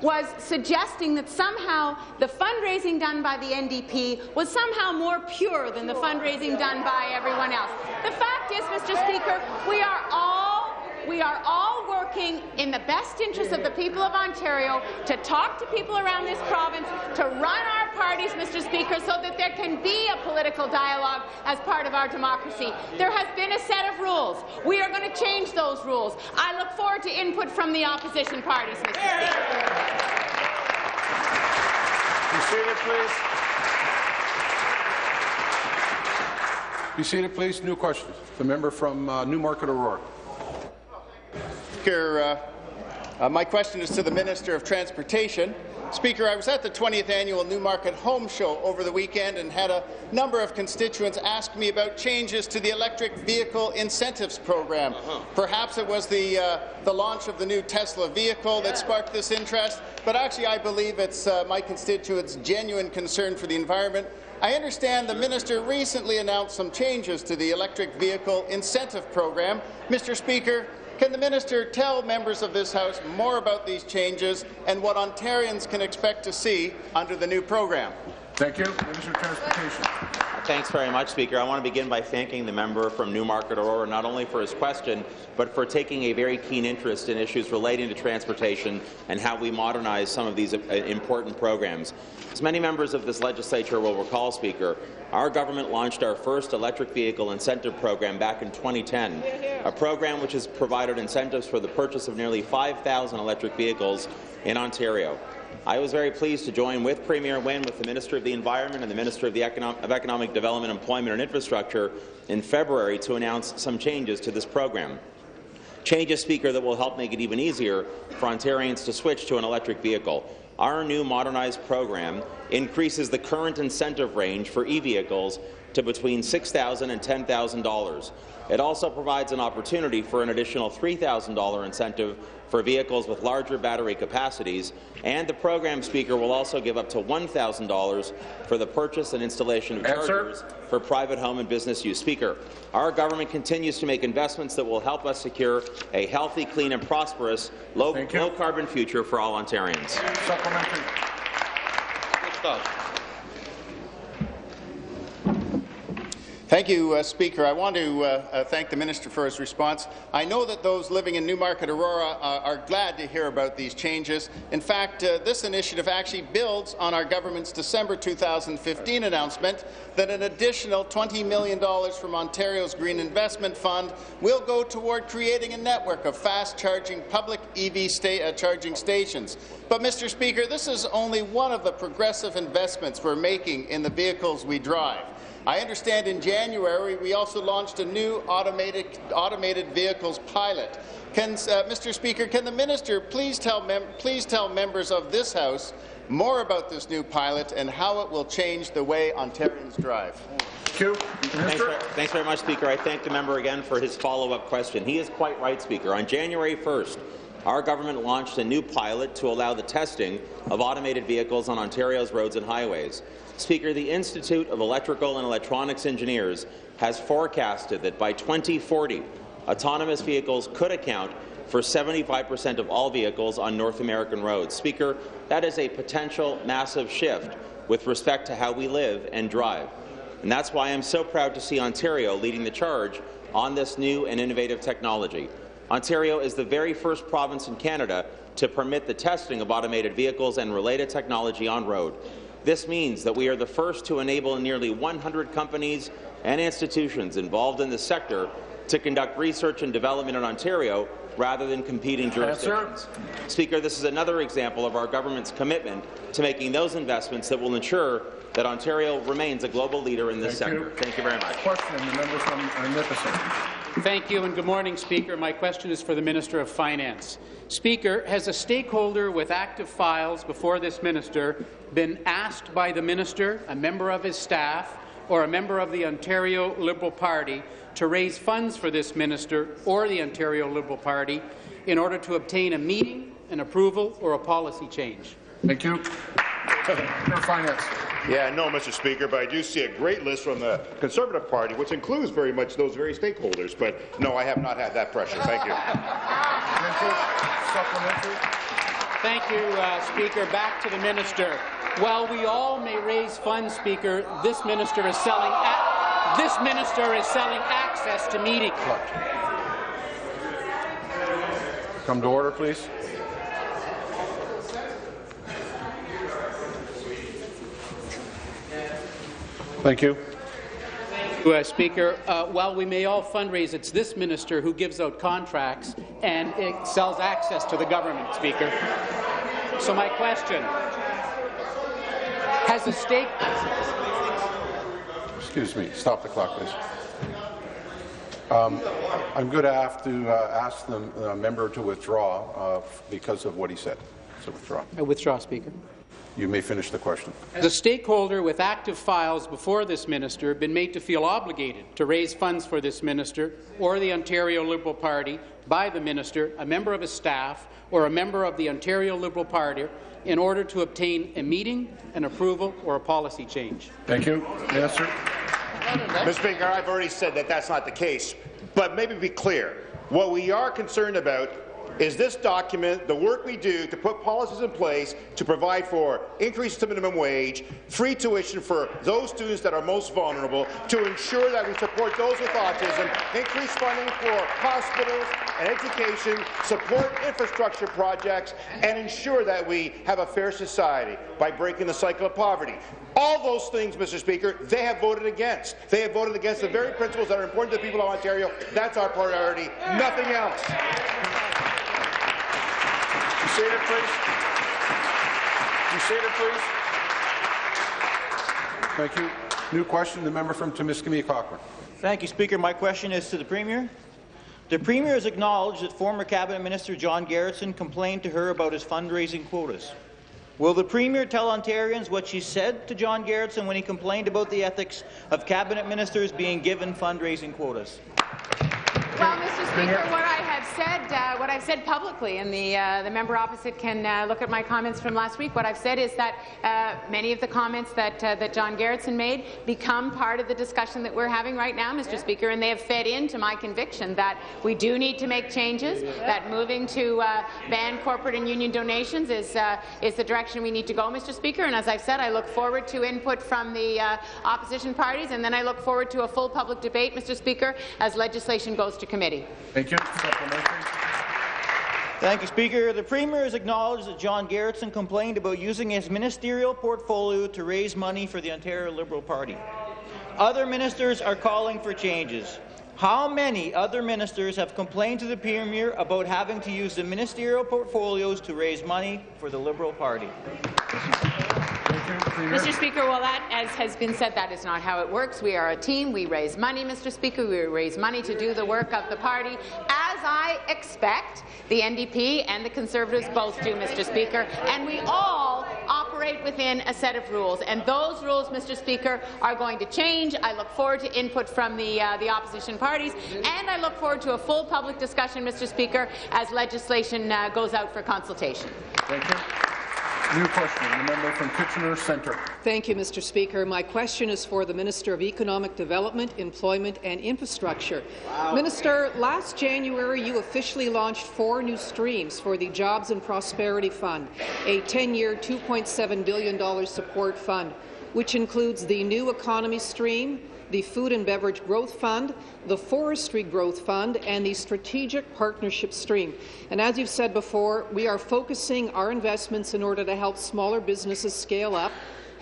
was suggesting that somehow the fundraising done by the NDP was somehow more pure than the fundraising done by everyone else. The fact is, Mr. Speaker, we are all we are all working in the best interest of the people of Ontario to talk to people around this province, to run our parties, Mr. Speaker, so that there can be a political dialogue as part of our democracy. There has been a set of rules. We are going to change those rules. I look forward to input from the opposition parties, Mr. Speaker. Be seated, please. Be seated, please. New question. The member from uh, Newmarket Aurora. Speaker, uh, uh, my question is to the Minister of Transportation. Speaker, I was at the 20th annual Newmarket Home Show over the weekend and had a number of constituents ask me about changes to the electric vehicle incentives program. Perhaps it was the, uh, the launch of the new Tesla vehicle that sparked this interest, but actually I believe it's uh, my constituents' genuine concern for the environment. I understand the minister recently announced some changes to the electric vehicle incentive program. Mr. Speaker, can the minister tell members of this House more about these changes and what Ontarians can expect to see under the new program? Thank you. Minister of Transportation. Thanks very much, Speaker. I want to begin by thanking the member from Newmarket Aurora not only for his question, but for taking a very keen interest in issues relating to transportation and how we modernize some of these uh, important programs. As many members of this legislature will recall, Speaker, our government launched our first electric vehicle incentive program back in 2010, a program which has provided incentives for the purchase of nearly 5,000 electric vehicles in Ontario. I was very pleased to join with Premier Wynne, with the Minister of the Environment and the Minister of, the Econo of Economic Development, Employment and Infrastructure in February to announce some changes to this program. Changes, Speaker, that will help make it even easier for Ontarians to switch to an electric vehicle. Our new modernized program increases the current incentive range for e-vehicles to between $6,000 and $10,000. It also provides an opportunity for an additional $3,000 incentive for vehicles with larger battery capacities, and the program speaker will also give up to $1,000 for the purchase and installation of chargers for private home and business use. Speaker, our government continues to make investments that will help us secure a healthy, clean and prosperous low-carbon future for all Ontarians. Supplementary. Thank you, uh, Speaker. I want to uh, uh, thank the minister for his response. I know that those living in Newmarket Aurora uh, are glad to hear about these changes. In fact, uh, this initiative actually builds on our government's December 2015 announcement that an additional $20 million from Ontario's Green Investment Fund will go toward creating a network of fast-charging public EV sta uh, charging stations. But, Mr. Speaker, this is only one of the progressive investments we're making in the vehicles we drive. I understand in January we also launched a new automated, automated vehicles pilot. Can, uh, Mr. Speaker, can the minister please tell, please tell members of this House more about this new pilot and how it will change the way Ontarians drive? Thank you. Thanks very, thanks very much, Speaker. I thank the member again for his follow-up question. He is quite right, Speaker. On January 1st, our government launched a new pilot to allow the testing of automated vehicles on Ontario's roads and highways. Speaker, the Institute of Electrical and Electronics Engineers has forecasted that by 2040, autonomous vehicles could account for 75 percent of all vehicles on North American roads. Speaker, that is a potential massive shift with respect to how we live and drive. And that's why I'm so proud to see Ontario leading the charge on this new and innovative technology. Ontario is the very first province in Canada to permit the testing of automated vehicles and related technology on road. This means that we are the first to enable nearly 100 companies and institutions involved in the sector to conduct research and development in Ontario rather than competing jurisdictions. Speaker, this is another example of our government's commitment to making those investments that will ensure that Ontario remains a global leader in this Thank sector. You. Thank you very much. Question, the member from Nipissing. Thank you and good morning, Speaker. My question is for the Minister of Finance. Speaker, has a stakeholder with active files before this minister been asked by the minister, a member of his staff, or a member of the Ontario Liberal Party to raise funds for this minister or the Ontario Liberal Party in order to obtain a meeting, an approval, or a policy change? Thank you. Finance. Yeah, no, Mr. Speaker, but I do see a great list from the Conservative Party, which includes very much those very stakeholders. But no, I have not had that pressure. Thank you. Supplementary. Thank you, uh, Speaker. Back to the minister. While we all may raise funds, Speaker, this minister is selling. this minister is selling access to meetings. Come to order, please. Thank you. Uh, Speaker, uh, while we may all fundraise, it's this minister who gives out contracts and it sells access to the government, Speaker. So my question, has the state... Excuse me. Stop the clock, please. Um, I'm going to have to uh, ask the uh, member to withdraw uh, because of what he said. So withdraw. I withdraw, Speaker. You may finish the question. Has a stakeholder with active files before this minister been made to feel obligated to raise funds for this minister or the Ontario Liberal Party by the minister, a member of his staff, or a member of the Ontario Liberal Party in order to obtain a meeting, an approval, or a policy change? Thank you. Yes, sir. Mr. Speaker, I've already said that that's not the case, but maybe be clear. What we are concerned about is this document the work we do to put policies in place to provide for increases to minimum wage, free tuition for those students that are most vulnerable, to ensure that we support those with autism, increase funding for hospitals and education, support infrastructure projects, and ensure that we have a fair society by breaking the cycle of poverty. All those things, Mr. Speaker, they have voted against. They have voted against the very principles that are important to the people of Ontario. That's our priority, nothing else. You seated, please. You seated, please. Thank you. New question, the member from Timiskaming Cochrane. Thank you, Speaker. My question is to the Premier. The Premier has acknowledged that former Cabinet Minister John Gerretsen complained to her about his fundraising quotas. Will the Premier tell Ontarians what she said to John Gerretsen when he complained about the ethics of Cabinet Ministers being given fundraising quotas? Well, Mr. Speaker, what I have said, uh, what I've said publicly, and the uh, the member opposite can uh, look at my comments from last week. What I've said is that uh, many of the comments that uh, that John Gerretsen made become part of the discussion that we're having right now, Mr. Speaker, and they have fed into my conviction that we do need to make changes. That moving to uh, ban corporate and union donations is is the direction we need to go, Mr. Speaker. And as I've said, I look forward to input from the opposition parties, and then I look forward to a full public debate, Mr. Speaker, as legislation goes to committee. Thank you. Thank you, Speaker. The Premier has acknowledged that John Gerretsen complained about using his ministerial portfolio to raise money for the Ontario Liberal Party. Other ministers are calling for changes. How many other ministers have complained to the Premier about having to use the ministerial portfolios to raise money for the Liberal Party? Mr. Speaker, well, that, as has been said, that is not how it works. We are a team. We raise money, Mr. Speaker. We raise money to do the work of the party, as I expect the NDP and the Conservatives both do, Mr. Speaker. And we all operate within a set of rules, and those rules, Mr. Speaker, are going to change. I look forward to input from the, uh, the opposition parties, and I look forward to a full public discussion, Mr. Speaker, as legislation uh, goes out for consultation. Thank you. New question, the member from Kitchener Centre. Thank you, Mr. Speaker. My question is for the Minister of Economic Development, Employment and Infrastructure. Wow. Minister, last January you officially launched four new streams for the Jobs and Prosperity Fund, a 10-year, $2.7 billion support fund, which includes the new economy stream, the Food and Beverage Growth Fund, the Forestry Growth Fund, and the Strategic Partnership Stream. And as you've said before, we are focusing our investments in order to help smaller businesses scale up,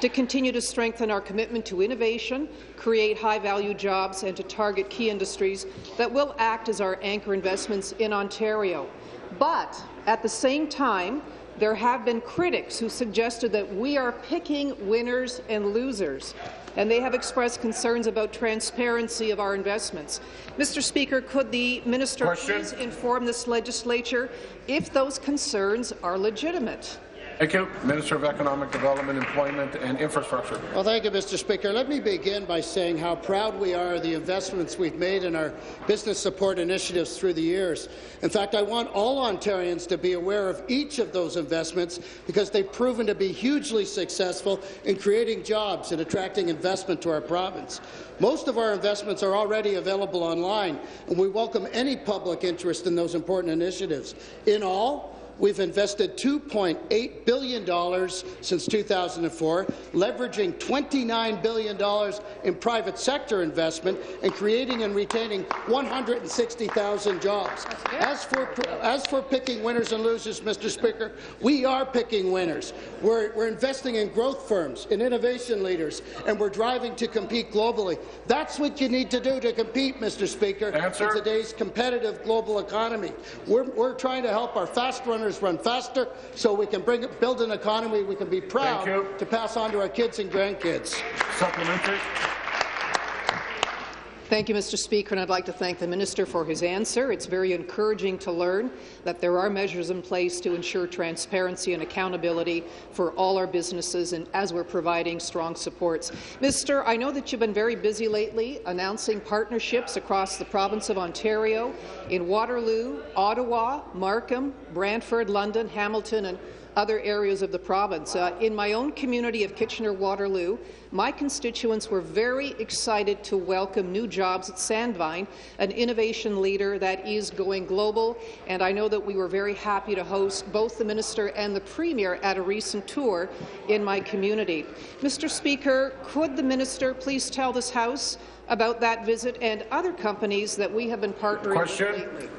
to continue to strengthen our commitment to innovation, create high-value jobs, and to target key industries that will act as our anchor investments in Ontario. But at the same time, there have been critics who suggested that we are picking winners and losers and they have expressed concerns about transparency of our investments. Mr. Speaker, could the minister Question. please inform this legislature if those concerns are legitimate? Thank you. Minister of Economic Development, Employment and Infrastructure. Well, thank you, Mr. Speaker. Let me begin by saying how proud we are of the investments we've made in our business support initiatives through the years. In fact, I want all Ontarians to be aware of each of those investments because they've proven to be hugely successful in creating jobs and attracting investment to our province. Most of our investments are already available online, and we welcome any public interest in those important initiatives. In all, We've invested $2.8 billion since 2004, leveraging $29 billion in private sector investment and creating and retaining 160,000 jobs. As for, as for picking winners and losers, Mr. Speaker, we are picking winners. We're, we're investing in growth firms, in innovation leaders, and we're driving to compete globally. That's what you need to do to compete, Mr. Speaker, Answer. in today's competitive global economy. We're, we're trying to help our fast runners run faster so we can bring, build an economy we can be proud to pass on to our kids and grandkids. Supplementary. Thank you, Mr. Speaker, and I'd like to thank the minister for his answer. It's very encouraging to learn that there are measures in place to ensure transparency and accountability for all our businesses and as we're providing strong supports. Mr. I know that you've been very busy lately announcing partnerships across the province of Ontario in Waterloo, Ottawa, Markham, Brantford, London, Hamilton, and other areas of the province. Uh, in my own community of Kitchener-Waterloo, my constituents were very excited to welcome new jobs at Sandvine, an innovation leader that is going global, and I know that we were very happy to host both the minister and the premier at a recent tour in my community. Mr. Speaker, could the minister please tell this House about that visit and other companies that we have been partnering Question. with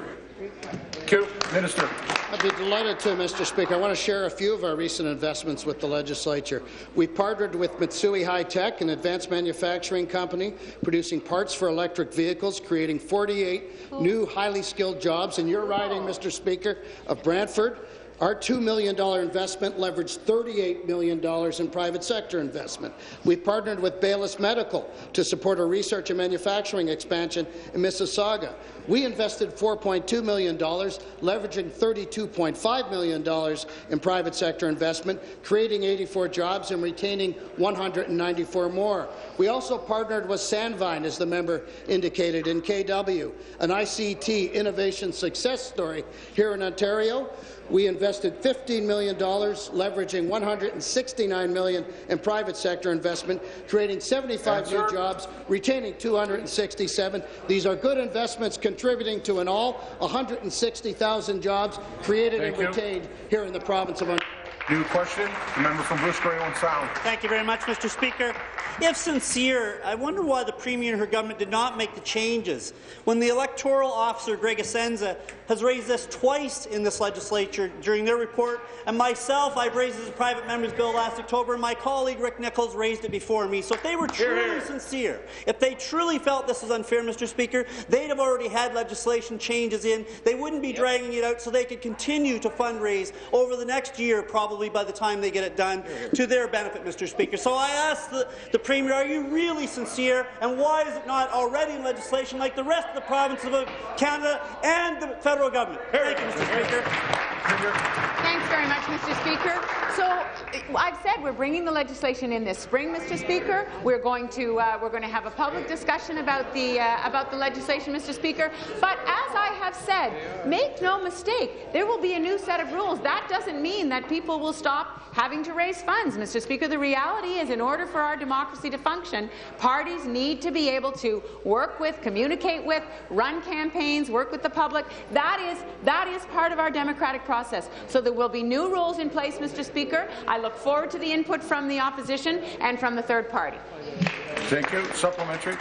lately? Thank you. Minister. I'd be delighted to, Mr. Speaker. I want to share a few of our recent investments with the legislature. We partnered with Mitsui High-Tech, an advanced manufacturing company producing parts for electric vehicles, creating 48 new highly skilled jobs in your riding, Mr. Speaker, of Brantford. Our $2 million investment leveraged $38 million in private sector investment. We've partnered with Baylis Medical to support a research and manufacturing expansion in Mississauga. We invested $4.2 million, leveraging $32.5 million in private sector investment, creating 84 jobs and retaining 194 more. We also partnered with Sandvine, as the member indicated, in KW, an ICT innovation success story here in Ontario. We invested $15 million, leveraging 169 million in private sector investment, creating 75 new jobs, retaining 267. These are good investments contributing to an all 160,000 jobs created Thank and you. retained here in the province of Ontario. New question, the member from Bruce Grey Owen Sound. Thank you very much, Mr. Speaker. If sincere, I wonder why the Premier and her government did not make the changes when the electoral officer, Greg Essensa, has raised this twice in this legislature during their report, and myself, I've raised a private member's bill last October, and my colleague Rick Nicholls raised it before me. So if they were truly sincere, if they truly felt this was unfair, Mr. Speaker, they'd have already had legislation changes in. They wouldn't be dragging it out so they could continue to fundraise over the next year, probably by the time they get it done, to their benefit, Mr. Speaker. So I ask the, the Premier, are you really sincere, and why is it not already in legislation like the rest of the province of Canada and the federal government? Thank you, Mr. Speaker. Thanks very much, Mr. Speaker. So I've said we're bringing the legislation in this spring, Mr. Speaker. We're going to uh, we're going to have a public discussion about the uh, about the legislation, Mr. Speaker. But as I have said, make no mistake, there will be a new set of rules. That doesn't mean that people will stop having to raise funds, Mr. Speaker. The reality is, in order for our democracy to function, parties need to be able to work with, communicate with, run campaigns, work with the public. That is that is part of our democratic process. So there will be new rules in place, Mr. Speaker. I look forward to the input from the opposition and from the third party. Thank you. Supplementary.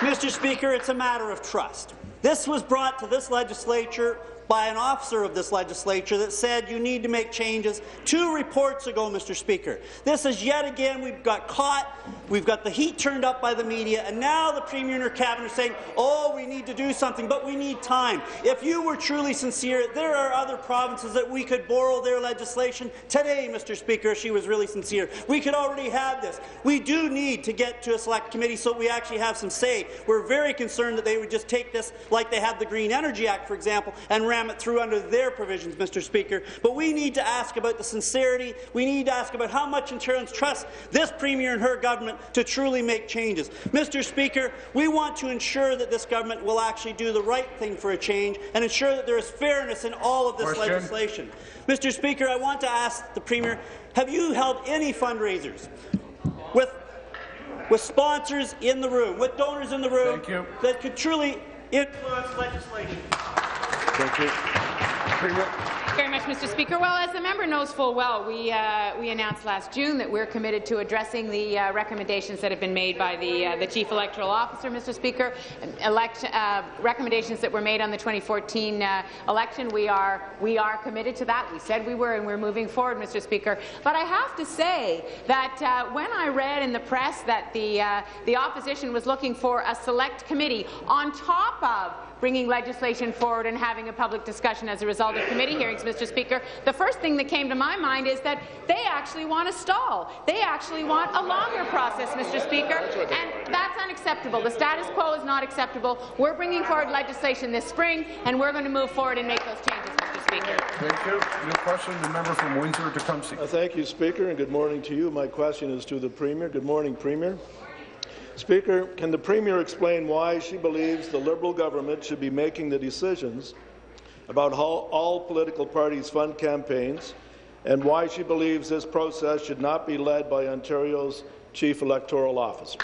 Mr. Speaker, it's a matter of trust. This was brought to this legislature by an officer of this legislature that said you need to make changes two reports ago, Mr. Speaker. This is yet again, we've got caught, we've got the heat turned up by the media, and now the Premier and her cabinet are saying, oh, we need to do something, but we need time. If you were truly sincere, there are other provinces that we could borrow their legislation today, Mr. Speaker, if she was really sincere. We could already have this. We do need to get to a select committee so we actually have some say. We're very concerned that they would just take this like they have the Green Energy Act, for example, and ram it through under their provisions, Mr. Speaker. But we need to ask about the sincerity. We need to ask about how much Ontarians trust this Premier and her government to truly make changes. Mr. Speaker, we want to ensure that this government will actually do the right thing for a change and ensure that there is fairness in all of this Question. legislation. Mr. Speaker, I want to ask the Premier, have you held any fundraisers with, with sponsors in the room, with donors in the room that could truly influence legislation? Thank you. Premier. Very much, Mr. Speaker. Well, as the member knows full well, we uh, we announced last June that we're committed to addressing the uh, recommendations that have been made by the uh, the chief electoral officer, Mr. Speaker. Elect, uh, recommendations that were made on the 2014 uh, election. We are we are committed to that. We said we were, and we're moving forward, Mr. Speaker. But I have to say that uh, when I read in the press that the the opposition was looking for a select committee on top of bringing legislation forward and having a public discussion as a result of committee hearings, Mr. Speaker, the first thing that came to my mind is that they actually want to stall. They actually want a longer process, Mr. Speaker, and that's unacceptable. The status quo is not acceptable. We're bringing forward legislation this spring, and we're going to move forward and make those changes, Mr. Speaker. Thank you. New question, the member from Windsor-Tecumseh. Uh, Thank you, Speaker, and good morning to you. My question is to the Premier. Good morning, Premier. Speaker, can the Premier explain why she believes the Liberal government should be making the decisions about how all political parties fund campaigns, and why she believes this process should not be led by Ontario's Chief Electoral officer?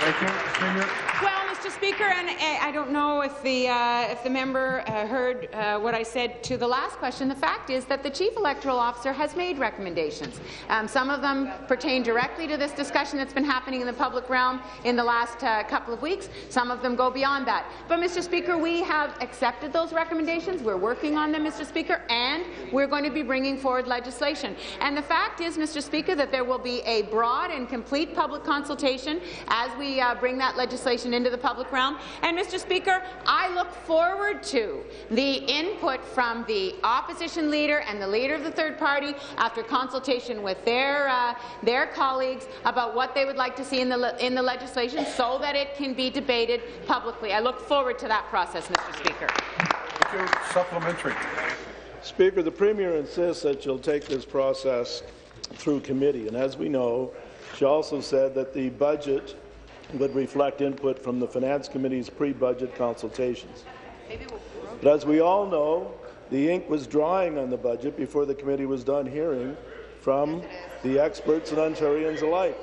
Thank you, Premier. Well, Mr. Speaker, and I don't know if the uh, if the member uh, heard uh, what I said to the last question. The fact is that the chief electoral officer has made recommendations. Um, some of them pertain directly to this discussion that's been happening in the public realm in the last uh, couple of weeks. Some of them go beyond that. But, Mr. Speaker, we have accepted those recommendations. We're working on them, Mr. Speaker, and we're going to be bringing forward legislation. And the fact is, Mr. Speaker, that there will be a broad and complete public consultation as we uh, bring that legislation into the public public realm. And, Mr. Speaker, I look forward to the input from the opposition leader and the leader of the third party after consultation with their, uh, their colleagues about what they would like to see in the, in the legislation so that it can be debated publicly. I look forward to that process, Mr. Speaker. Thank you. Supplementary. Speaker, the Premier insists that she'll take this process through committee, and as we know, she also said that the budget would reflect input from the Finance Committee's pre-budget consultations. But as we all know, the ink was drying on the budget before the committee was done hearing from the experts and Ontarians alike.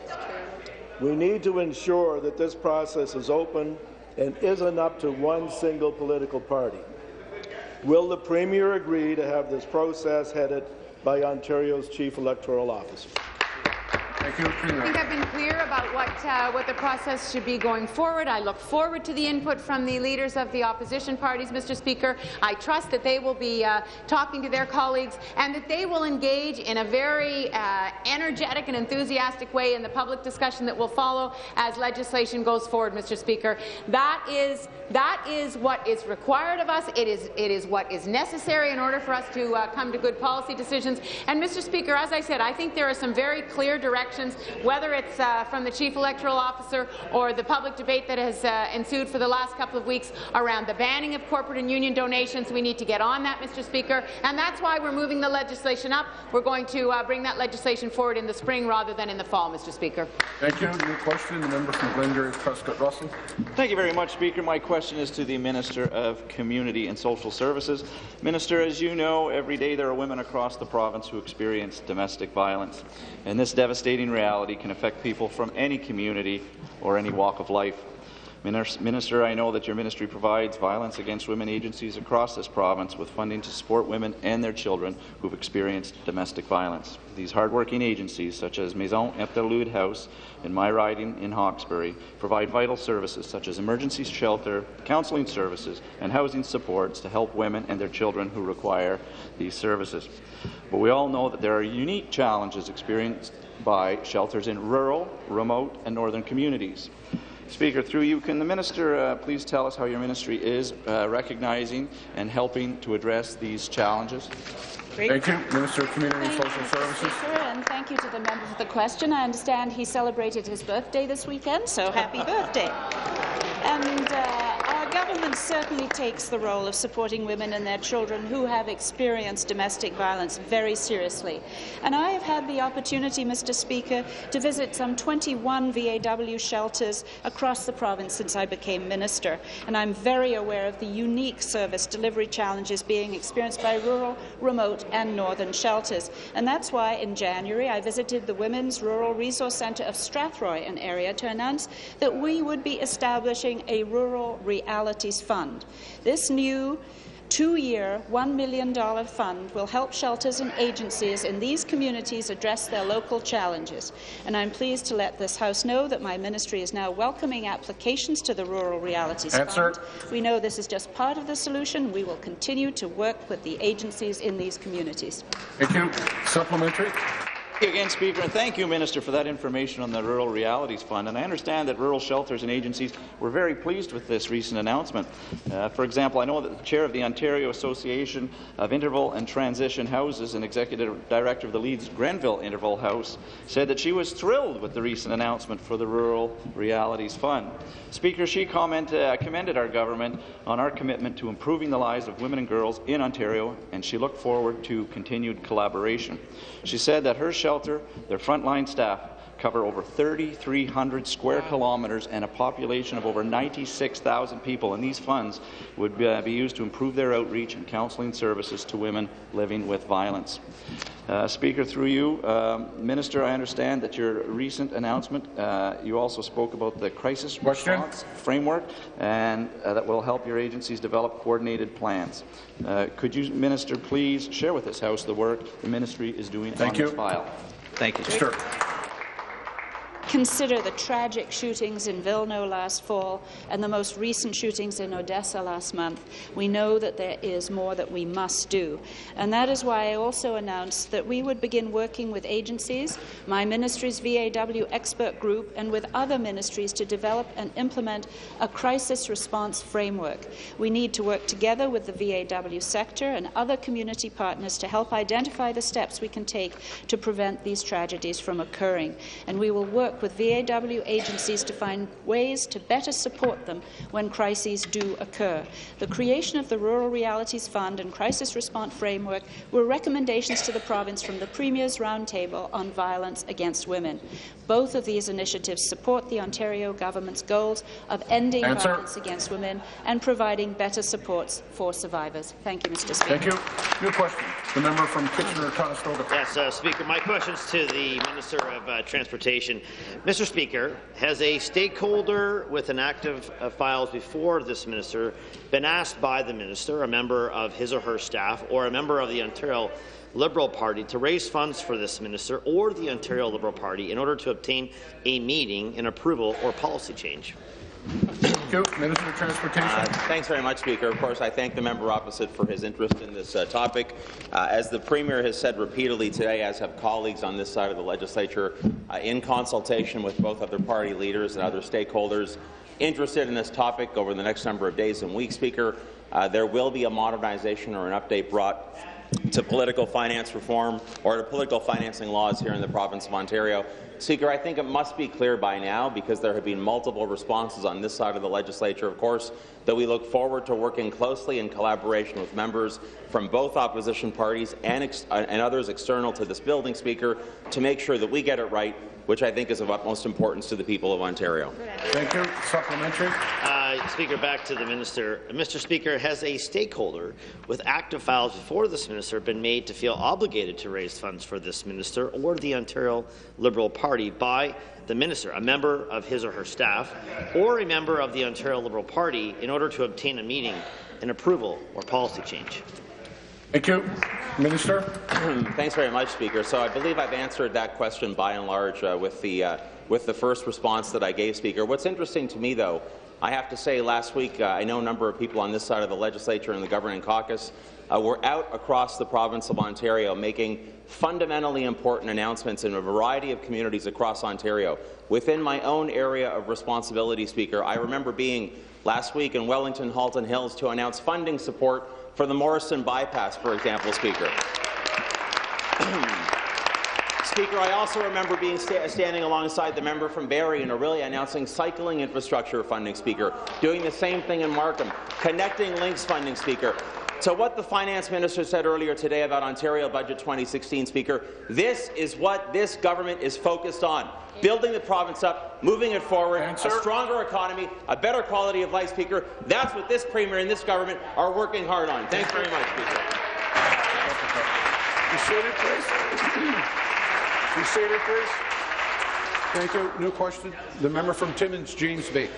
We need to ensure that this process is open and isn't up to one single political party. Will the Premier agree to have this process headed by Ontario's Chief Electoral Officer? I think I've been clear about what, uh, what the process should be going forward. I look forward to the input from the leaders of the opposition parties, Mr. Speaker. I trust that they will be uh, talking to their colleagues and that they will engage in a very uh, energetic and enthusiastic way in the public discussion that will follow as legislation goes forward, Mr. Speaker. That is, that is what is required of us. It is, it is what is necessary in order for us to uh, come to good policy decisions. And, Mr. Speaker, as I said, I think there are some very clear directions whether it's uh, from the Chief Electoral Officer or the public debate that has uh, ensued for the last couple of weeks around the banning of corporate and union donations. We need to get on that, Mr. Speaker, and that's why we're moving the legislation up. We're going to uh, bring that legislation forward in the spring rather than in the fall, Mr. Speaker. Thank you. New question, the member from Glengarry Prescott Russell. Thank you very much, Speaker. My question is to the Minister of Community and Social Services. Minister, as you know, every day there are women across the province who experience domestic violence, and this devastating reality can affect people from any community or any walk of life. Minister, I know that your ministry provides violence against women agencies across this province with funding to support women and their children who've experienced domestic violence. These hardworking agencies, such as Maison Interlude House in my riding in Hawkesbury, provide vital services such as emergency shelter, counseling services, and housing supports to help women and their children who require these services. But we all know that there are unique challenges experienced by shelters in rural, remote, and northern communities. Speaker, through you, can the minister uh, please tell us how your ministry is uh, recognizing and helping to address these challenges? Thank you. Minister of Community and Social you, Services. Speaker, and thank you to the member for the question. I understand he celebrated his birthday this weekend, so happy birthday. And uh, our government certainly takes the role of supporting women and their children who have experienced domestic violence very seriously. And I have had the opportunity, Mr. Speaker, to visit some 21 VAW shelters across the province since I became minister, and I'm very aware of the unique service delivery challenges being experienced by rural, remote and northern shelters. And that's why in January I visited the Women's Rural Resource Centre of Strathroy, an area, to announce that we would be establishing a Rural Realities Fund. This new two-year, $1 million fund will help shelters and agencies in these communities address their local challenges. And I'm pleased to let this House know that my ministry is now welcoming applications to the Rural Realities Answer. Fund. We know this is just part of the solution. We will continue to work with the agencies in these communities. Thank you. Supplementary. You again, Speaker, and thank you, Minister, for that information on the Rural Realities Fund. And I understand that rural shelters and agencies were very pleased with this recent announcement. Uh, for example, I know that the chair of the Ontario Association of Interval and Transition Houses and executive director of the Leeds Grenville Interval House said that she was thrilled with the recent announcement for the Rural Realities Fund. Speaker, she comment, uh, commended our government on our commitment to improving the lives of women and girls in Ontario, and she looked forward to continued collaboration. She said that her their frontline staff, cover over 3,300 square kilometres and a population of over 96,000 people, and these funds would uh, be used to improve their outreach and counselling services to women living with violence. Uh, Speaker, through you, um, Minister, I understand that your recent announcement, uh, you also spoke about the crisis response framework, and uh, that will help your agencies develop coordinated plans. Uh, could you, Minister, please share with this House the work the ministry is doing Thank on you. this file? Thank you. Sure. Consider the tragic shootings in Wilno last fall and the most recent shootings in Odessa last month, we know that there is more that we must do. And that is why I also announced that we would begin working with agencies, my ministry's VAW expert group, and with other ministries to develop and implement a crisis response framework. We need to work together with the VAW sector and other community partners to help identify the steps we can take to prevent these tragedies from occurring. And we will work with VAW agencies to find ways to better support them when crises do occur. The creation of the Rural Realities Fund and Crisis Response Framework were recommendations to the province from the Premier's Roundtable on Violence Against Women. Both of these initiatives support the Ontario government's goals of ending Answer. violence against women and providing better supports for survivors. Thank you, Mr. Speaker. Thank you. New question. The member from Kitchener-Conestoga. Yes, uh, Speaker. My question is to the Minister of uh, Transportation. Mr. Speaker, has a stakeholder with an active uh, files before this minister been asked by the minister, a member of his or her staff, or a member of the Ontario Liberal Party to raise funds for this minister or the Ontario Liberal Party in order to obtain a meeting, an approval, or policy change? Minister of Transportation. Uh, thanks very much, Speaker. Of course, I thank the member opposite for his interest in this uh, topic. Uh, as the Premier has said repeatedly today, as have colleagues on this side of the legislature, uh, in consultation with both other party leaders and other stakeholders interested in this topic over the next number of days and weeks, Speaker, uh, there will be a modernization or an update brought to political finance reform or to political financing laws here in the province of Ontario. Speaker, I think it must be clear by now, because there have been multiple responses on this side of the legislature, of course, that we look forward to working closely in collaboration with members from both opposition parties and, ex uh, and others external to this building, Speaker, to make sure that we get it right, which I think is of utmost importance to the people of Ontario. Thank you. Supplementary. Uh, Speaker, back to the minister. Mr. Speaker, has a stakeholder with active files before this minister been made to feel obligated to raise funds for this minister or the Ontario Liberal Party by the minister, a member of his or her staff, or a member of the Ontario Liberal Party in order to obtain a meeting, an approval, or policy change? Thank you. Minister. Thanks very much, Speaker. So I believe I've answered that question by and large uh, with the uh, with the first response that I gave, Speaker. What's interesting to me, though, I have to say, last week uh, I know a number of people on this side of the legislature and the governing caucus uh, were out across the province of Ontario making fundamentally important announcements in a variety of communities across Ontario. Within my own area of responsibility, Speaker, I remember being last week in Wellington, Halton Hills to announce funding support for the Morriston bypass, for example, Speaker. Speaker, I also remember being sta standing alongside the member from Barrie and Orillia announcing cycling infrastructure funding, Speaker, doing the same thing in Markham, connecting links funding, Speaker. So what the finance minister said earlier today about Ontario Budget 2016, Speaker, this is what this government is focused on. Building the province up, moving it forward, Answer. a stronger economy, a better quality of life, Speaker. That's what this Premier and this government are working hard on. Thanks very much, Speaker. Be seated, please. Thank you. New question. The member from Timmins, James Bay.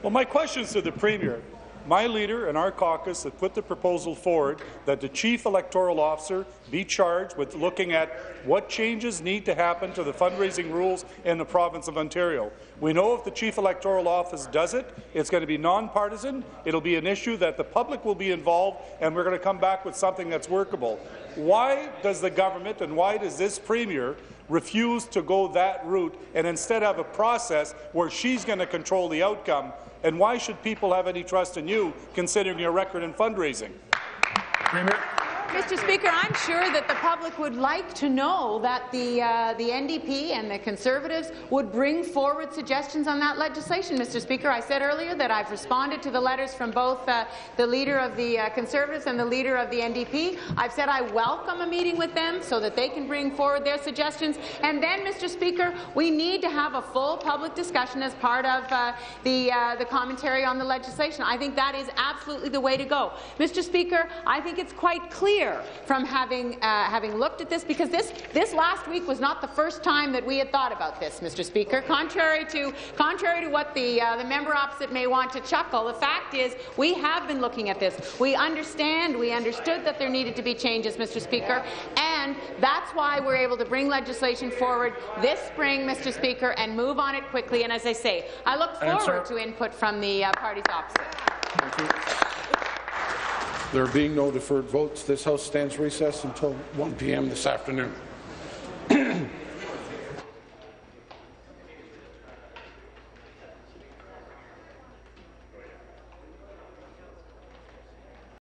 Well, my question is to the Premier. My leader and our caucus have put the proposal forward that the chief electoral officer be charged with looking at what changes need to happen to the fundraising rules in the province of Ontario. We know if the chief electoral office does it, it's going to be nonpartisan, it'll be an issue that the public will be involved, and we're going to come back with something that's workable. Why does the government and why does this premier refuse to go that route and instead have a process where she's going to control the outcome? And why should people have any trust in you, considering your record in fundraising? Premier. Mr. Speaker, I'm sure that the public would like to know that the, uh, the NDP and the Conservatives would bring forward suggestions on that legislation. Mr. Speaker, I said earlier that I've responded to the letters from both uh, the leader of the uh, Conservatives and the leader of the NDP. I've said I welcome a meeting with them so that they can bring forward their suggestions. And then, Mr. Speaker, we need to have a full public discussion as part of uh, the, uh, the commentary on the legislation. I think that is absolutely the way to go. Mr. Speaker, I think it's quite clear from having, uh, having looked at this, because this, this last week was not the first time that we had thought about this, Mr. Speaker. Contrary to, contrary to what the, uh, the member opposite may want to chuckle, the fact is we have been looking at this. We understand, we understood that there needed to be changes, Mr. Speaker, and that's why we're able to bring legislation forward this spring, Mr. Speaker, and move on it quickly. And as I say, I look forward Answer. to input from the uh, parties opposite. There being no deferred votes, this House stands recess until 1 p.m. this afternoon.